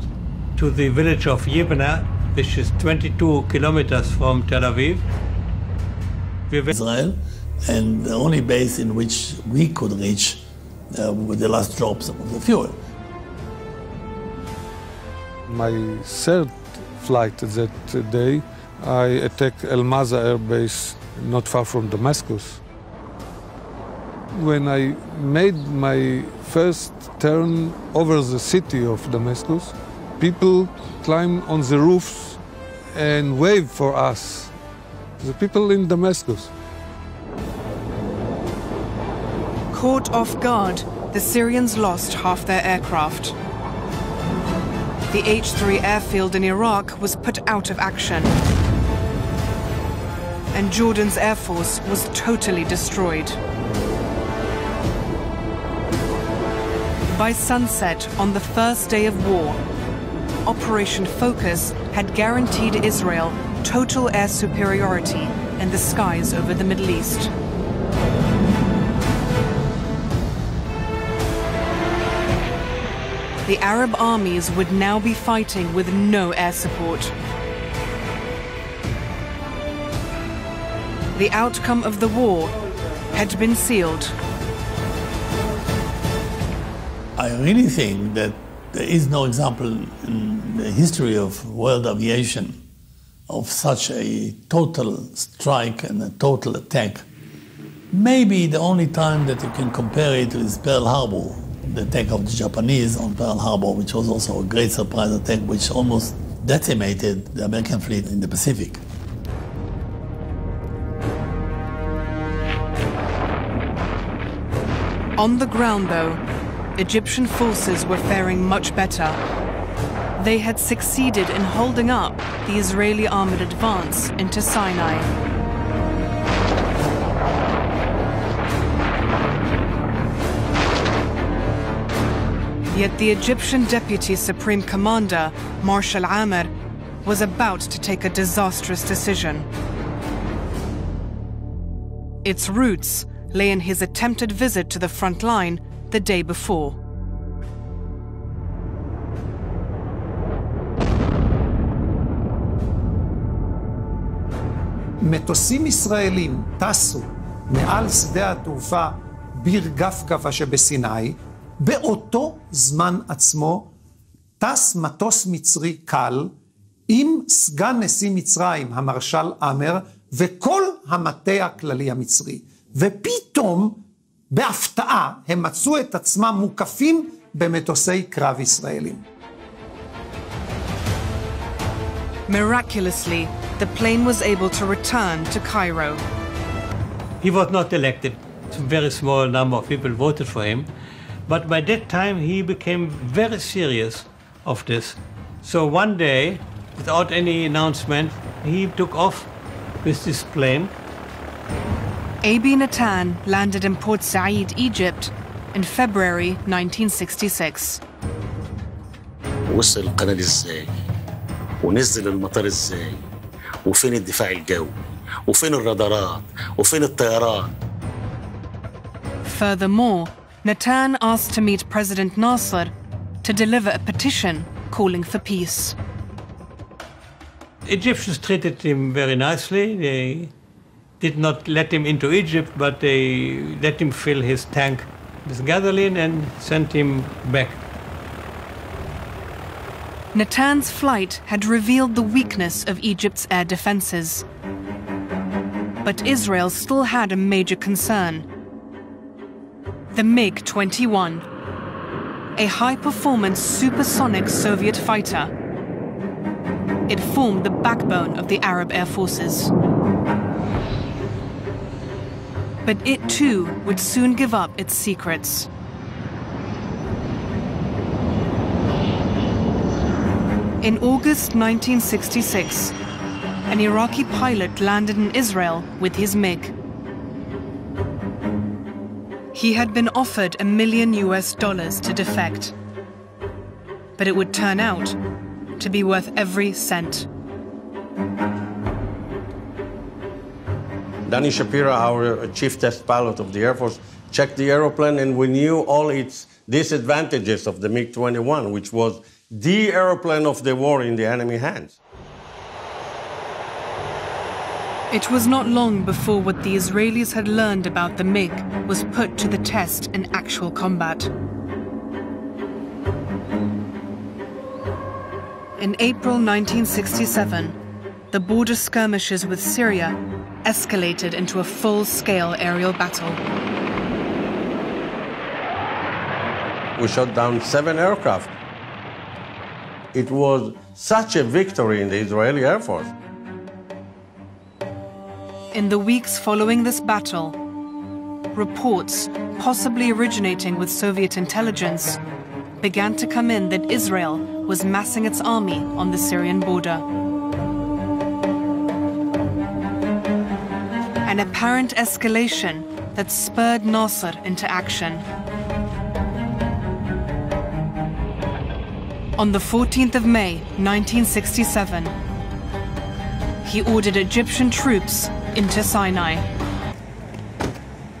to the village of Yebna, which is 22 kilometers from Tel Aviv. Israel, and the only base in which we could reach uh, with the last drops of the fuel. My third flight that day, I attacked El Maza air base not far from Damascus. When I made my first turn over the city of Damascus, people climbed on the roofs and waved for us, the people in Damascus. Caught off guard, the Syrians lost half their aircraft. The H 3 airfield in Iraq was put out of action. And Jordan's air force was totally destroyed. By sunset on the first day of war, Operation Focus had guaranteed Israel total air superiority in the skies over the Middle East. The Arab armies would now be fighting with no air support. The outcome of the war had been sealed. I really think that there is no example in the history of world aviation of such a total strike and a total attack. Maybe the only time that you can compare it is Pearl Harbor, the attack of the Japanese on Pearl Harbor, which was also a great surprise attack, which almost decimated the American fleet in the Pacific. On the ground, though, Egyptian forces were faring much better. They had succeeded in holding up the Israeli armored advance into Sinai. Yet the Egyptian Deputy Supreme Commander, Marshal Amr, was about to take a disastrous decision. Its roots lay in his attempted visit to the front line the day before. מטוסים ישראלים טסו מעל שדה התעופה ביר גפגפה שבסיני, באותו זמן עצמו טס מטוס מצרי קל עם סגן נשיא מצרים, המרשל עמר, וכל המטה הכללי המצרי. ופתאום, בהפתעה, הם מצאו את עצמם מוקפים במטוסי קרב ישראלים. Miraculously, the plane was able to return to Cairo. He was not elected. A very small number of people voted for him. But by that time, he became very serious of this. So one day, without any announcement, he took off with this plane. Abie Nathan landed in Port Said, Egypt, in February 1966. Furthermore, Nathan asked to meet President Nasser to deliver a petition calling for peace. Egyptians treated him very nicely. They did not let him into Egypt, but they let him fill his tank with gasoline and sent him back. Nathan's flight had revealed the weakness of Egypt's air defenses. But Israel still had a major concern. The MiG 21, a high performance supersonic Soviet fighter. It formed the backbone of the Arab air forces. But it too would soon give up its secrets. In August 1966, an Iraqi pilot landed in Israel with his MiG. He had been offered a million US dollars to defect. But it would turn out to be worth every cent. Danny Shapira, our chief test pilot of the Air Force, checked the aeroplane and we knew all its disadvantages of the MiG 21, which was the aeroplane of the war in the enemy hands. It was not long before what the Israelis had learned about the MiG was put to the test in actual combat. In April 1967, the border skirmishes with Syria escalated into a full scale aerial battle. We shot down seven aircraft. It was such a victory in the Israeli Air Force. In the weeks following this battle, reports, possibly originating with Soviet intelligence, began to come in that Israel was massing its army on the Syrian border. An apparent escalation that spurred Nasser into action. On the 14th of May 1967, he ordered Egyptian troops into Sinai.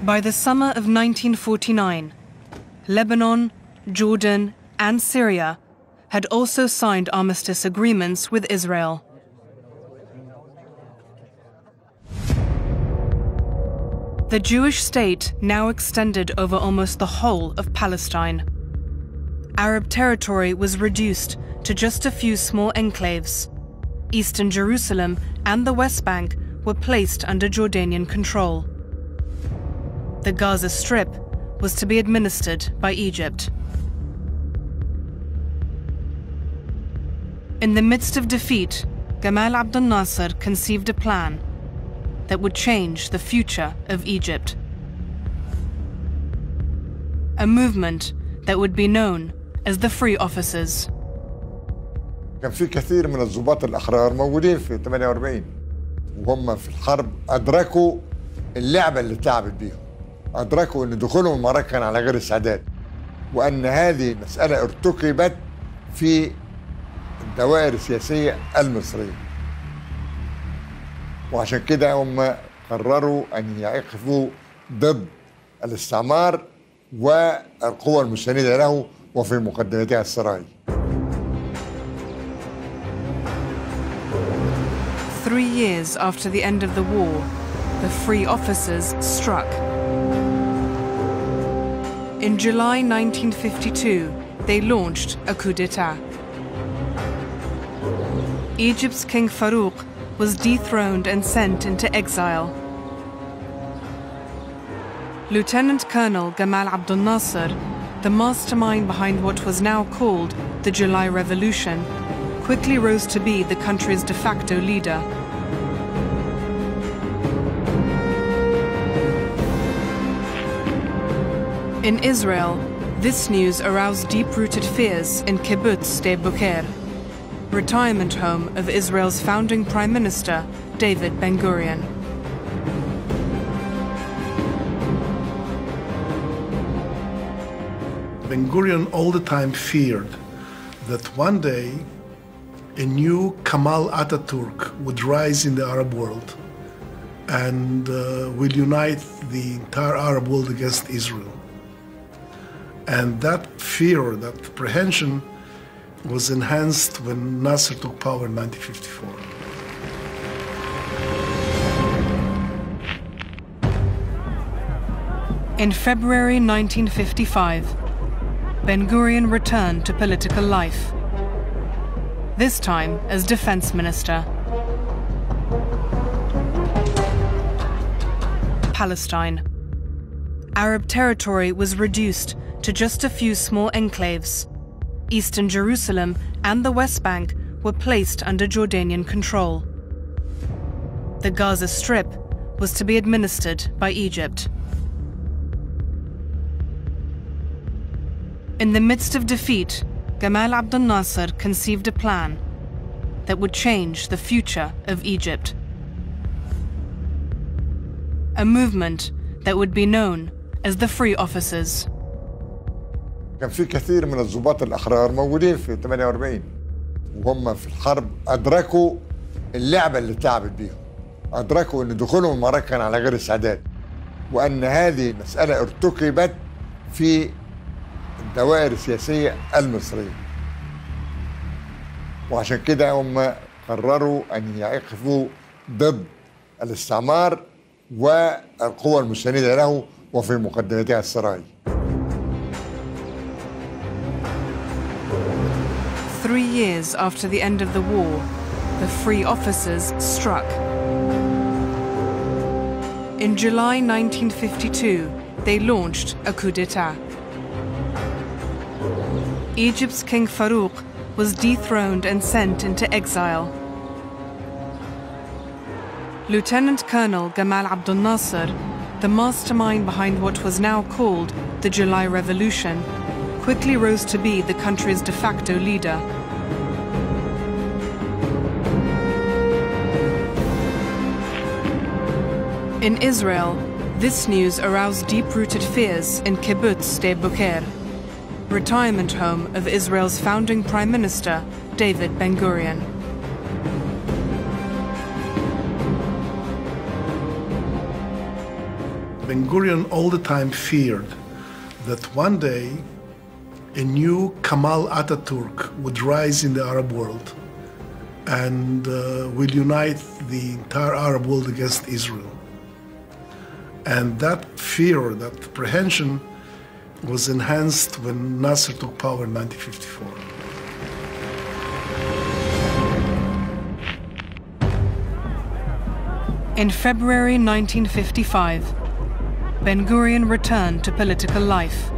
By the summer of 1949, Lebanon, Jordan, and Syria had also signed armistice agreements with Israel. The Jewish state now extended over almost the whole of Palestine. Arab territory was reduced to just a few small enclaves. Eastern Jerusalem and the West Bank were placed under Jordanian control. The Gaza Strip was to be administered by Egypt. In the midst of defeat, Gamal Abdel Nasser conceived a plan that would change the future of Egypt. A movement that would be known as the Free Officers. كان في كثير من الضباط الأحرار موجودين في 48 وهم في الحرب أدركوا اللعبة اللي اتلعبت بيهم. أدركوا أن دخولهم المعركة كان على غير استعداد وأن هذه مسألة ارتكبت في الدوائر السياسية المصرية. وعشان كده هم قرروا أن يقفوا ضد الاستعمار والقوى المستندة له وفي مقدمتها السراي years after the end of the war, the Free Officers struck. In July 1952, they launched a coup d'etat. Egypt's King Farouk was dethroned and sent into exile. Lieutenant Colonel Gamal Abdel Nasser, the mastermind behind what was now called the July Revolution, quickly rose to be the country's de facto leader. In Israel, this news aroused deep-rooted fears in Kibbutz Sde Boker, retirement home of Israel's founding Prime Minister, David Ben-Gurion. Ben Gurion all the time feared that one day a new Kemal Ataturk would rise in the Arab world and uh, will unite the entire Arab world against Israel. And that fear, that apprehension, was enhanced when Nasser took power in 1954. In February 1955, Ben Gurion returned to political life, this time as defense minister. Palestine. Arab territory was reduced to just a few small enclaves. Eastern Jerusalem and the West Bank were placed under Jordanian control. The Gaza Strip was to be administered by Egypt. In the midst of defeat, Gamal Abdel Nasser conceived a plan that would change the future of Egypt. A movement that would be known as the Free Officers. كان في كثير من الضباط الأحرار موجودين في 48 وهم في الحرب أدركوا اللعبة اللي اتلعبت بيهم أدركوا أن دخولهم المعركة كان على غير استعداد وأن هذه مسألة ارتكبت في الدوائر السياسية المصرية وعشان كده هم قرروا أن يقفوا ضد الاستعمار والقوى المستندة له وفي مقدمتها السراي Three years after the end of the war, the Free Officers struck. In July 1952, they launched a coup d'etat. Egypt's King Farouk was dethroned and sent into exile. Lieutenant Colonel Gamal Abdel Nasser, the mastermind behind what was now called the July Revolution, quickly rose to be the country's de facto leader. In Israel, this news aroused deep rooted fears in Kibbutz Sde Boker, retirement home of Israel's founding Prime Minister, David Ben Ben Gurion all the time feared that one day a new Kemal Ataturk would rise in the Arab world and uh, will unite the entire Arab world against Israel. And that fear, that apprehension, was enhanced when Nasser took power in 1954. In February 1955, Ben Gurion returned to political life,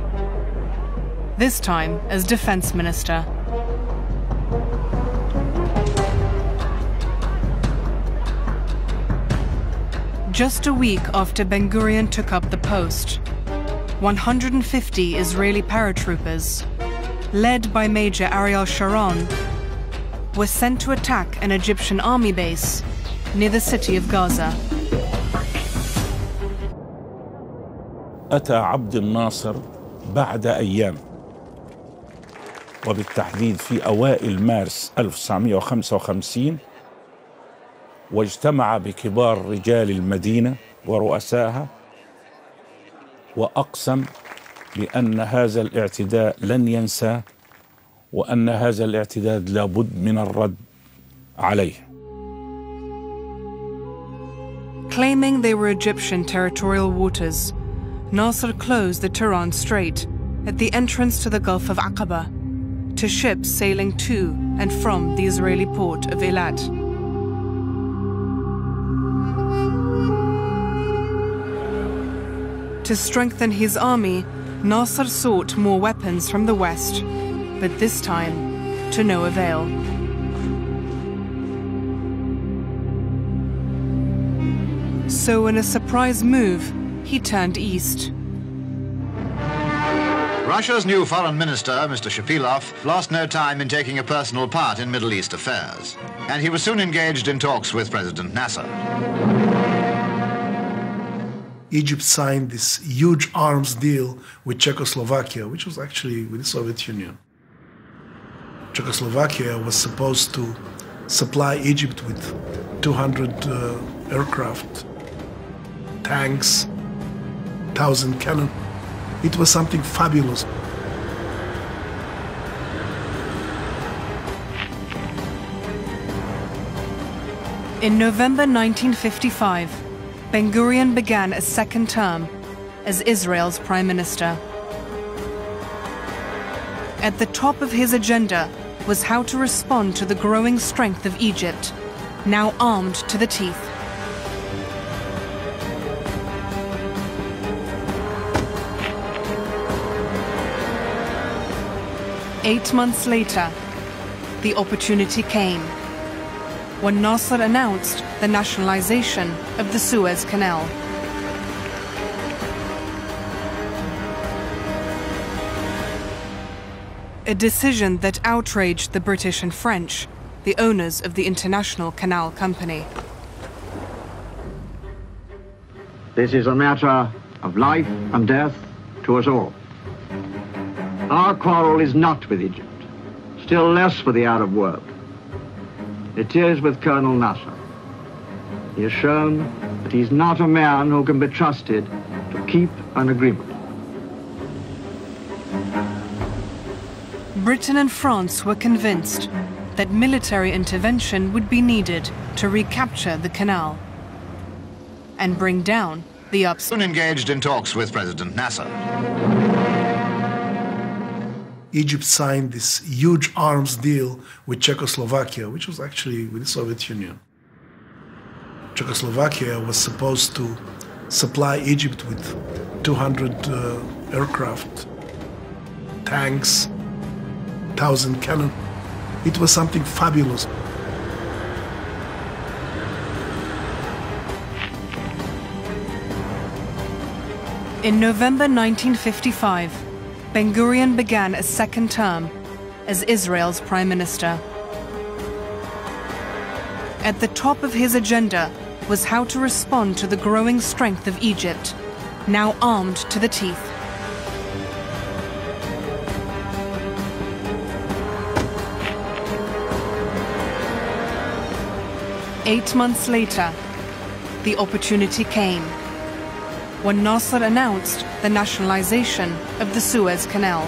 this time as defense minister. Just a week after Ben Gurion took up the post, 150 Israeli paratroopers, led by Major Ariel Sharon, were sent to attack an Egyptian army base near the city of Gaza. أتى عبد الناصر بعد أيام وبالتحديد في أوائل مارس 1955 واجتمع بكبار رجال المدينة ورؤسائها وأقسم بأن هذا الاعتداء لن ينساه وأن هذا الاعتداء لابد من الرد عليه. Claiming they were Egyptian territorial waters, Nasser closed the Tiran Strait at the entrance to the Gulf of Aqaba to ships sailing to and from the Israeli port of Eilat. To strengthen his army, Nasser sought more weapons from the west, but this time to no avail. So, in a surprise move, he turned east. Russia's new foreign minister, Mr. Shepilov, lost no time in taking a personal part in Middle East affairs. And he was soon engaged in talks with President Nasser. Egypt signed this huge arms deal with Czechoslovakia, which was actually with the Soviet Union. Czechoslovakia was supposed to supply Egypt with 200 uh, aircraft, tanks, 1,000 cannon. It was something fabulous. In November 1955, Ben Gurion began a second term as Israel's prime minister. At the top of his agenda was how to respond to the growing strength of Egypt, now armed to the teeth. Eight months later, the opportunity came when Nasser announced the nationalization of the Suez Canal. A decision that outraged the British and French, the owners of the International Canal Company. This is a matter of life and death to us all. Our quarrel is not with Egypt, still less with the Arab world. It is with Colonel Nasser. He has shown that he's not a man who can be trusted to keep an agreement. Britain and France were convinced that military intervention would be needed to recapture the canal and bring down the ups. Soon engaged in talks with President Nasser. Egypt signed this huge arms deal with Czechoslovakia, which was actually with the Soviet Union. Czechoslovakia was supposed to supply Egypt with 200 uh, aircraft, tanks, 1,000 cannon. It was something fabulous. In November 1955, Ben Gurion began a second term as Israel's prime minister. At the top of his agenda was how to respond to the growing strength of Egypt, now armed to the teeth. Eight months later, the opportunity came when Nasser announced the nationalization of the Suez Canal.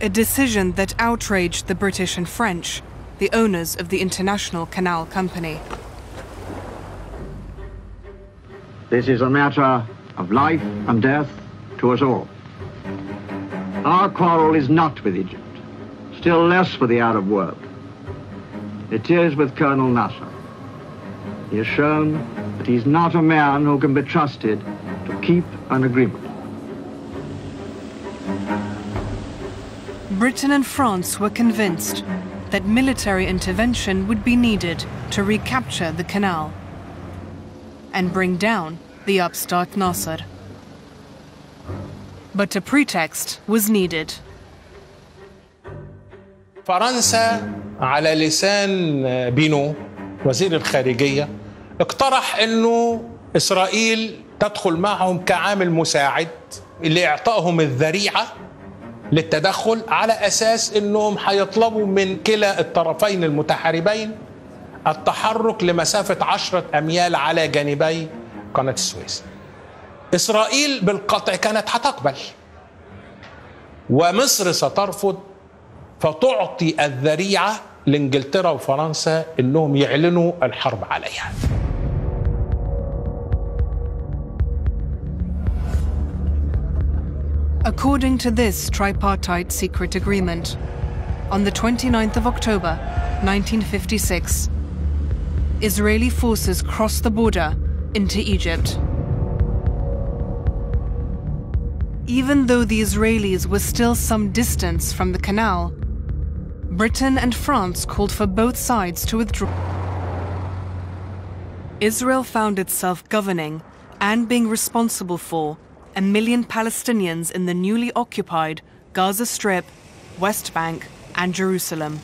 A decision that outraged the British and French, the owners of the International Canal Company. This is a matter of life and death to us all. Our quarrel is not with Egypt, still less with the Arab world. It is with Colonel Nasser. He has shown that he's not a man who can be trusted to keep an agreement. Britain and France were convinced that military intervention would be needed to recapture the canal and bring down the upstart Nasser. But a pretext was needed. فرنسا على لسان بينو وزير الخارجية اقترح إنه إسرائيل تدخل معهم كعامل مساعد لاعطائهم الذريعة للتدخل على أساس إنهم هيطلبوا من كلا الطرفين المتحاربين التحرك لمسافة عشرة أميال على جانبي قناة السويس. إسرائيل بالقطع كانت هتقبل ومصر سترفض فتعطي الذريعه لانجلترا وفرنسا انهم يعلنوا الحرب عليها. According to this tripartite secret agreement, on the 29th of October 1956, Israeli forces crossed the border into Egypt. Even though the Israelis were still some distance from the canal, Britain and France called for both sides to withdraw. Israel found itself governing and being responsible for a million Palestinians in the newly occupied Gaza Strip, West Bank, and Jerusalem.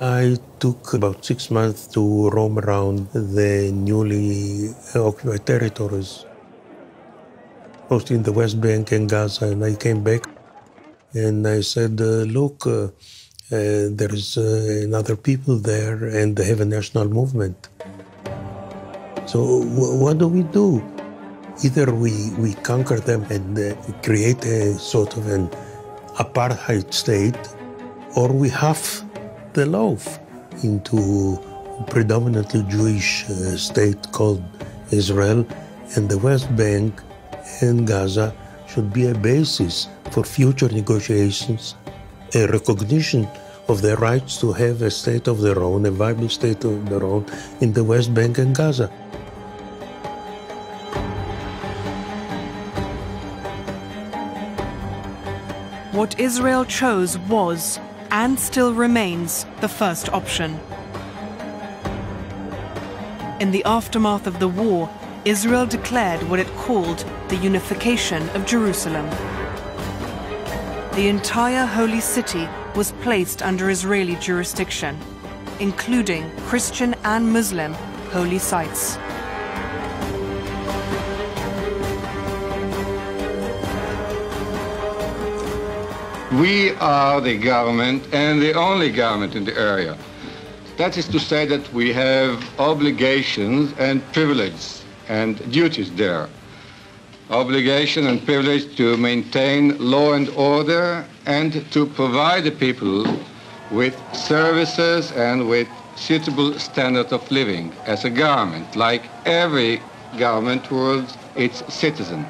I took about six months to roam around the newly occupied territories, mostly in the West Bank and Gaza. And I came back and I said, uh, Look, uh, uh, there is another people there and they have a national movement. So, what do we do? Either we, we conquer them and uh, create a sort of an apartheid state, or we have the loaf into predominantly Jewish uh, state called Israel, and the West Bank and Gaza should be a basis for future negotiations, a recognition of their rights to have a state of their own, a viable state of their own in the West Bank and Gaza. What Israel chose was, and still remains, the first option. In the aftermath of the war, Israel declared what it called the unification of Jerusalem. The entire holy city was placed under Israeli jurisdiction, including Christian and Muslim holy sites. We are the government and the only government in the area. That is to say that we have obligations and privileges and duties there. Obligation and privilege to maintain law and order and to provide the people with services and with suitable standard of living as a government, like every government towards its citizen.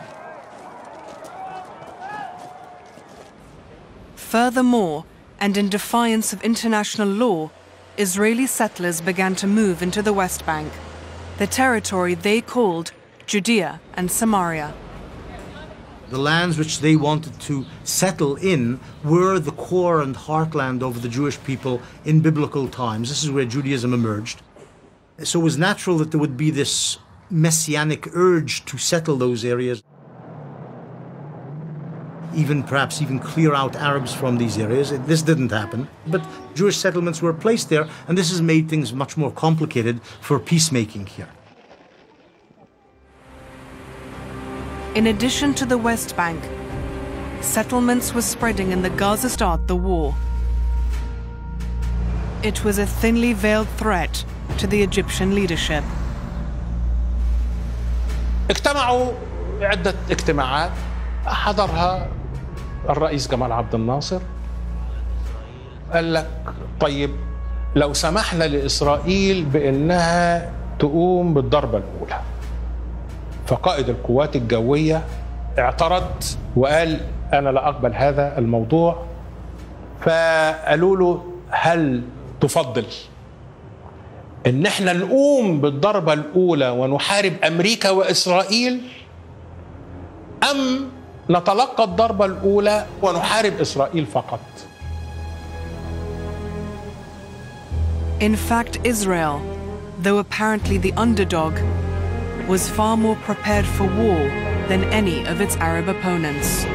Furthermore, and in defiance of international law, Israeli settlers began to move into the West Bank, the territory they called Judea and Samaria. The lands which they wanted to settle in were the core and heartland of the Jewish people in biblical times. This is where Judaism emerged. So it was natural that there would be this messianic urge to settle those areas Even perhaps even clear out Arabs from these areas. This didn't happen. But Jewish settlements were placed there, and this has made things much more complicated for peacemaking here. In addition to the West Bank, settlements were spreading in the Gaza start the war. It was a thinly veiled threat to the Egyptian leadership. اجتمعوا عدة اجتماعات حضرها الرئيس جمال عبد الناصر قال لك طيب لو سمحنا لإسرائيل بأنها تقوم بالضربة الأولى. فقائد القوات الجوية اعترض وقال أنا لا أقبل هذا الموضوع. فقالوا له هل تفضل إن إحنا نقوم بالضربة الأولى ونحارب أمريكا وإسرائيل أم نتلقى الضربه الاولى ونحارب اسرائيل فقط In fact, Israel, though apparently the underdog, was far more prepared for war than any of its Arab opponents.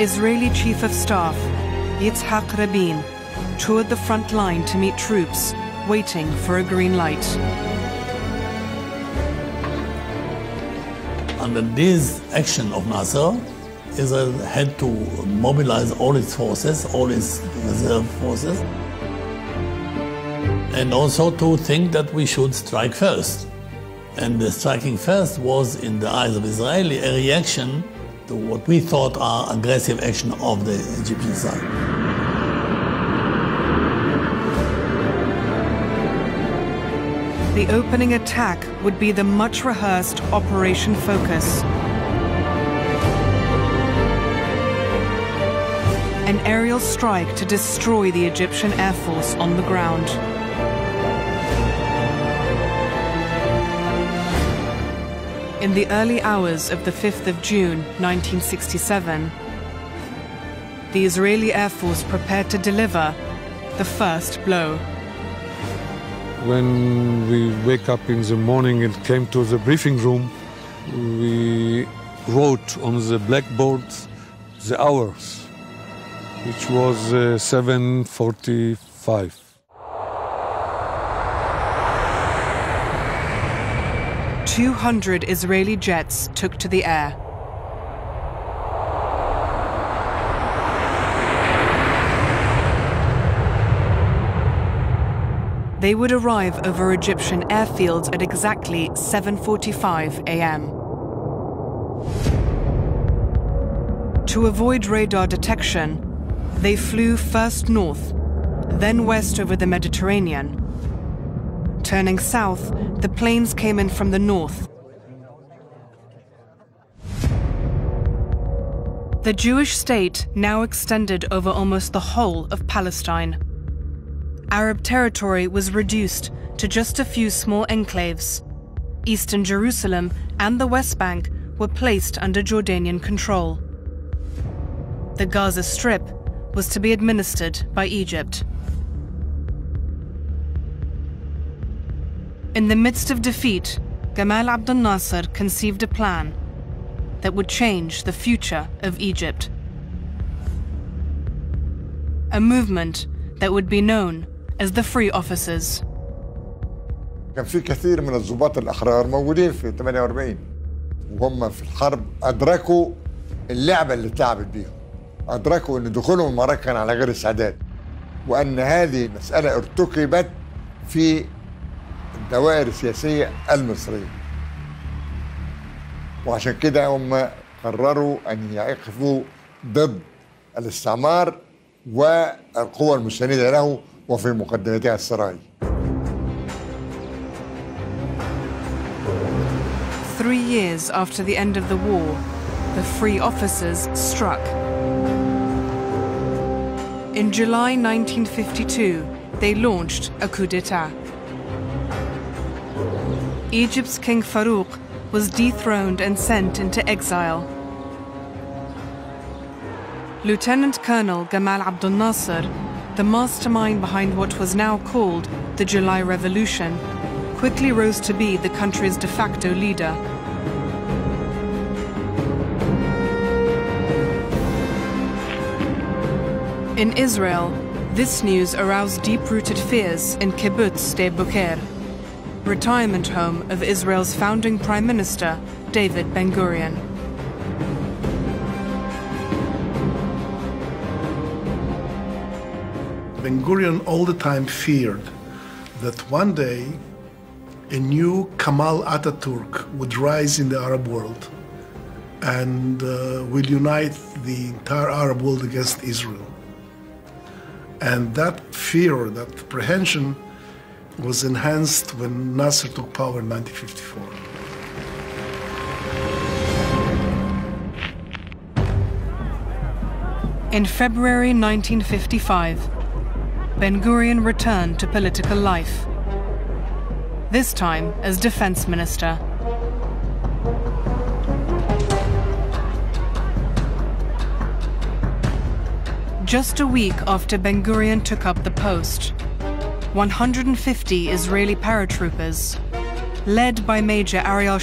Israeli Chief of Staff Yitzhak Rabin toured the front line to meet troops waiting for a green light. Under this action of Nasser, Israel had to mobilize all its forces, all its reserve forces, and also to think that we should strike first. And the striking first was, in the eyes of Israeli, a reaction to what we thought are aggressive action of the Egyptian side. The opening attack would be the much rehearsed Operation Focus. An aerial strike to destroy the Egyptian Air Force on the ground. In the early hours of the 5th of June 1967, the Israeli Air Force prepared to deliver the first blow. When we wake up in the morning and came to the briefing room, we wrote on the blackboard the hours, which was uh, 7.45. Two hundred Israeli jets took to the air. They would arrive over Egyptian airfields at exactly 7:45 a.m. To avoid radar detection, they flew first north, then west over the Mediterranean. Turning south, the planes came in from the north. The Jewish state now extended over almost the whole of Palestine. Arab territory was reduced to just a few small enclaves. Eastern Jerusalem and the West Bank were placed under Jordanian control. The Gaza Strip was to be administered by Egypt. In the midst of defeat, Gamal Abdel Nasser conceived a plan that would change the future of Egypt. A movement that would be known as the Free Officers. كان في كثير من الضباط الأحرار موجودين في 48 وهم في الحرب أدركوا اللعبة اللي اتلعبت بيهم أدركوا أن دخولهم المعركة كان على غير استعداد. وأن هذه المسألة ارتكبت في الدوائر السياسية المصرية. وعشان كده هم قرروا أن يقفوا ضد الاستعمار والقوى المستندة له وفي مقدمتها السراي Three years after the end of the war, the Free Officers struck. In July 1952, they launched a coup d'etat. Egypt's King Farouk was dethroned and sent into exile. Lieutenant Colonel Gamal Abdel Nasser, the mastermind behind what was now called the July Revolution, quickly rose to be the country's de facto leader. In Israel, this news aroused deep rooted fears in Kibbutz Sde Boker, retirement home of Israel's founding Prime Minister, David Ben Ben Gurion all the time feared that one day a new Kemal Ataturk would rise in the Arab world and uh, will unite the entire Arab world against Israel. And that fear, that apprehension, was enhanced when Nasser took power in 1954. In February 1955, Ben Gurion returned to political life, this time as defense minister. Just a week after Ben Gurion took up the post, 150 Israeli paratroopers, led by Major Ariel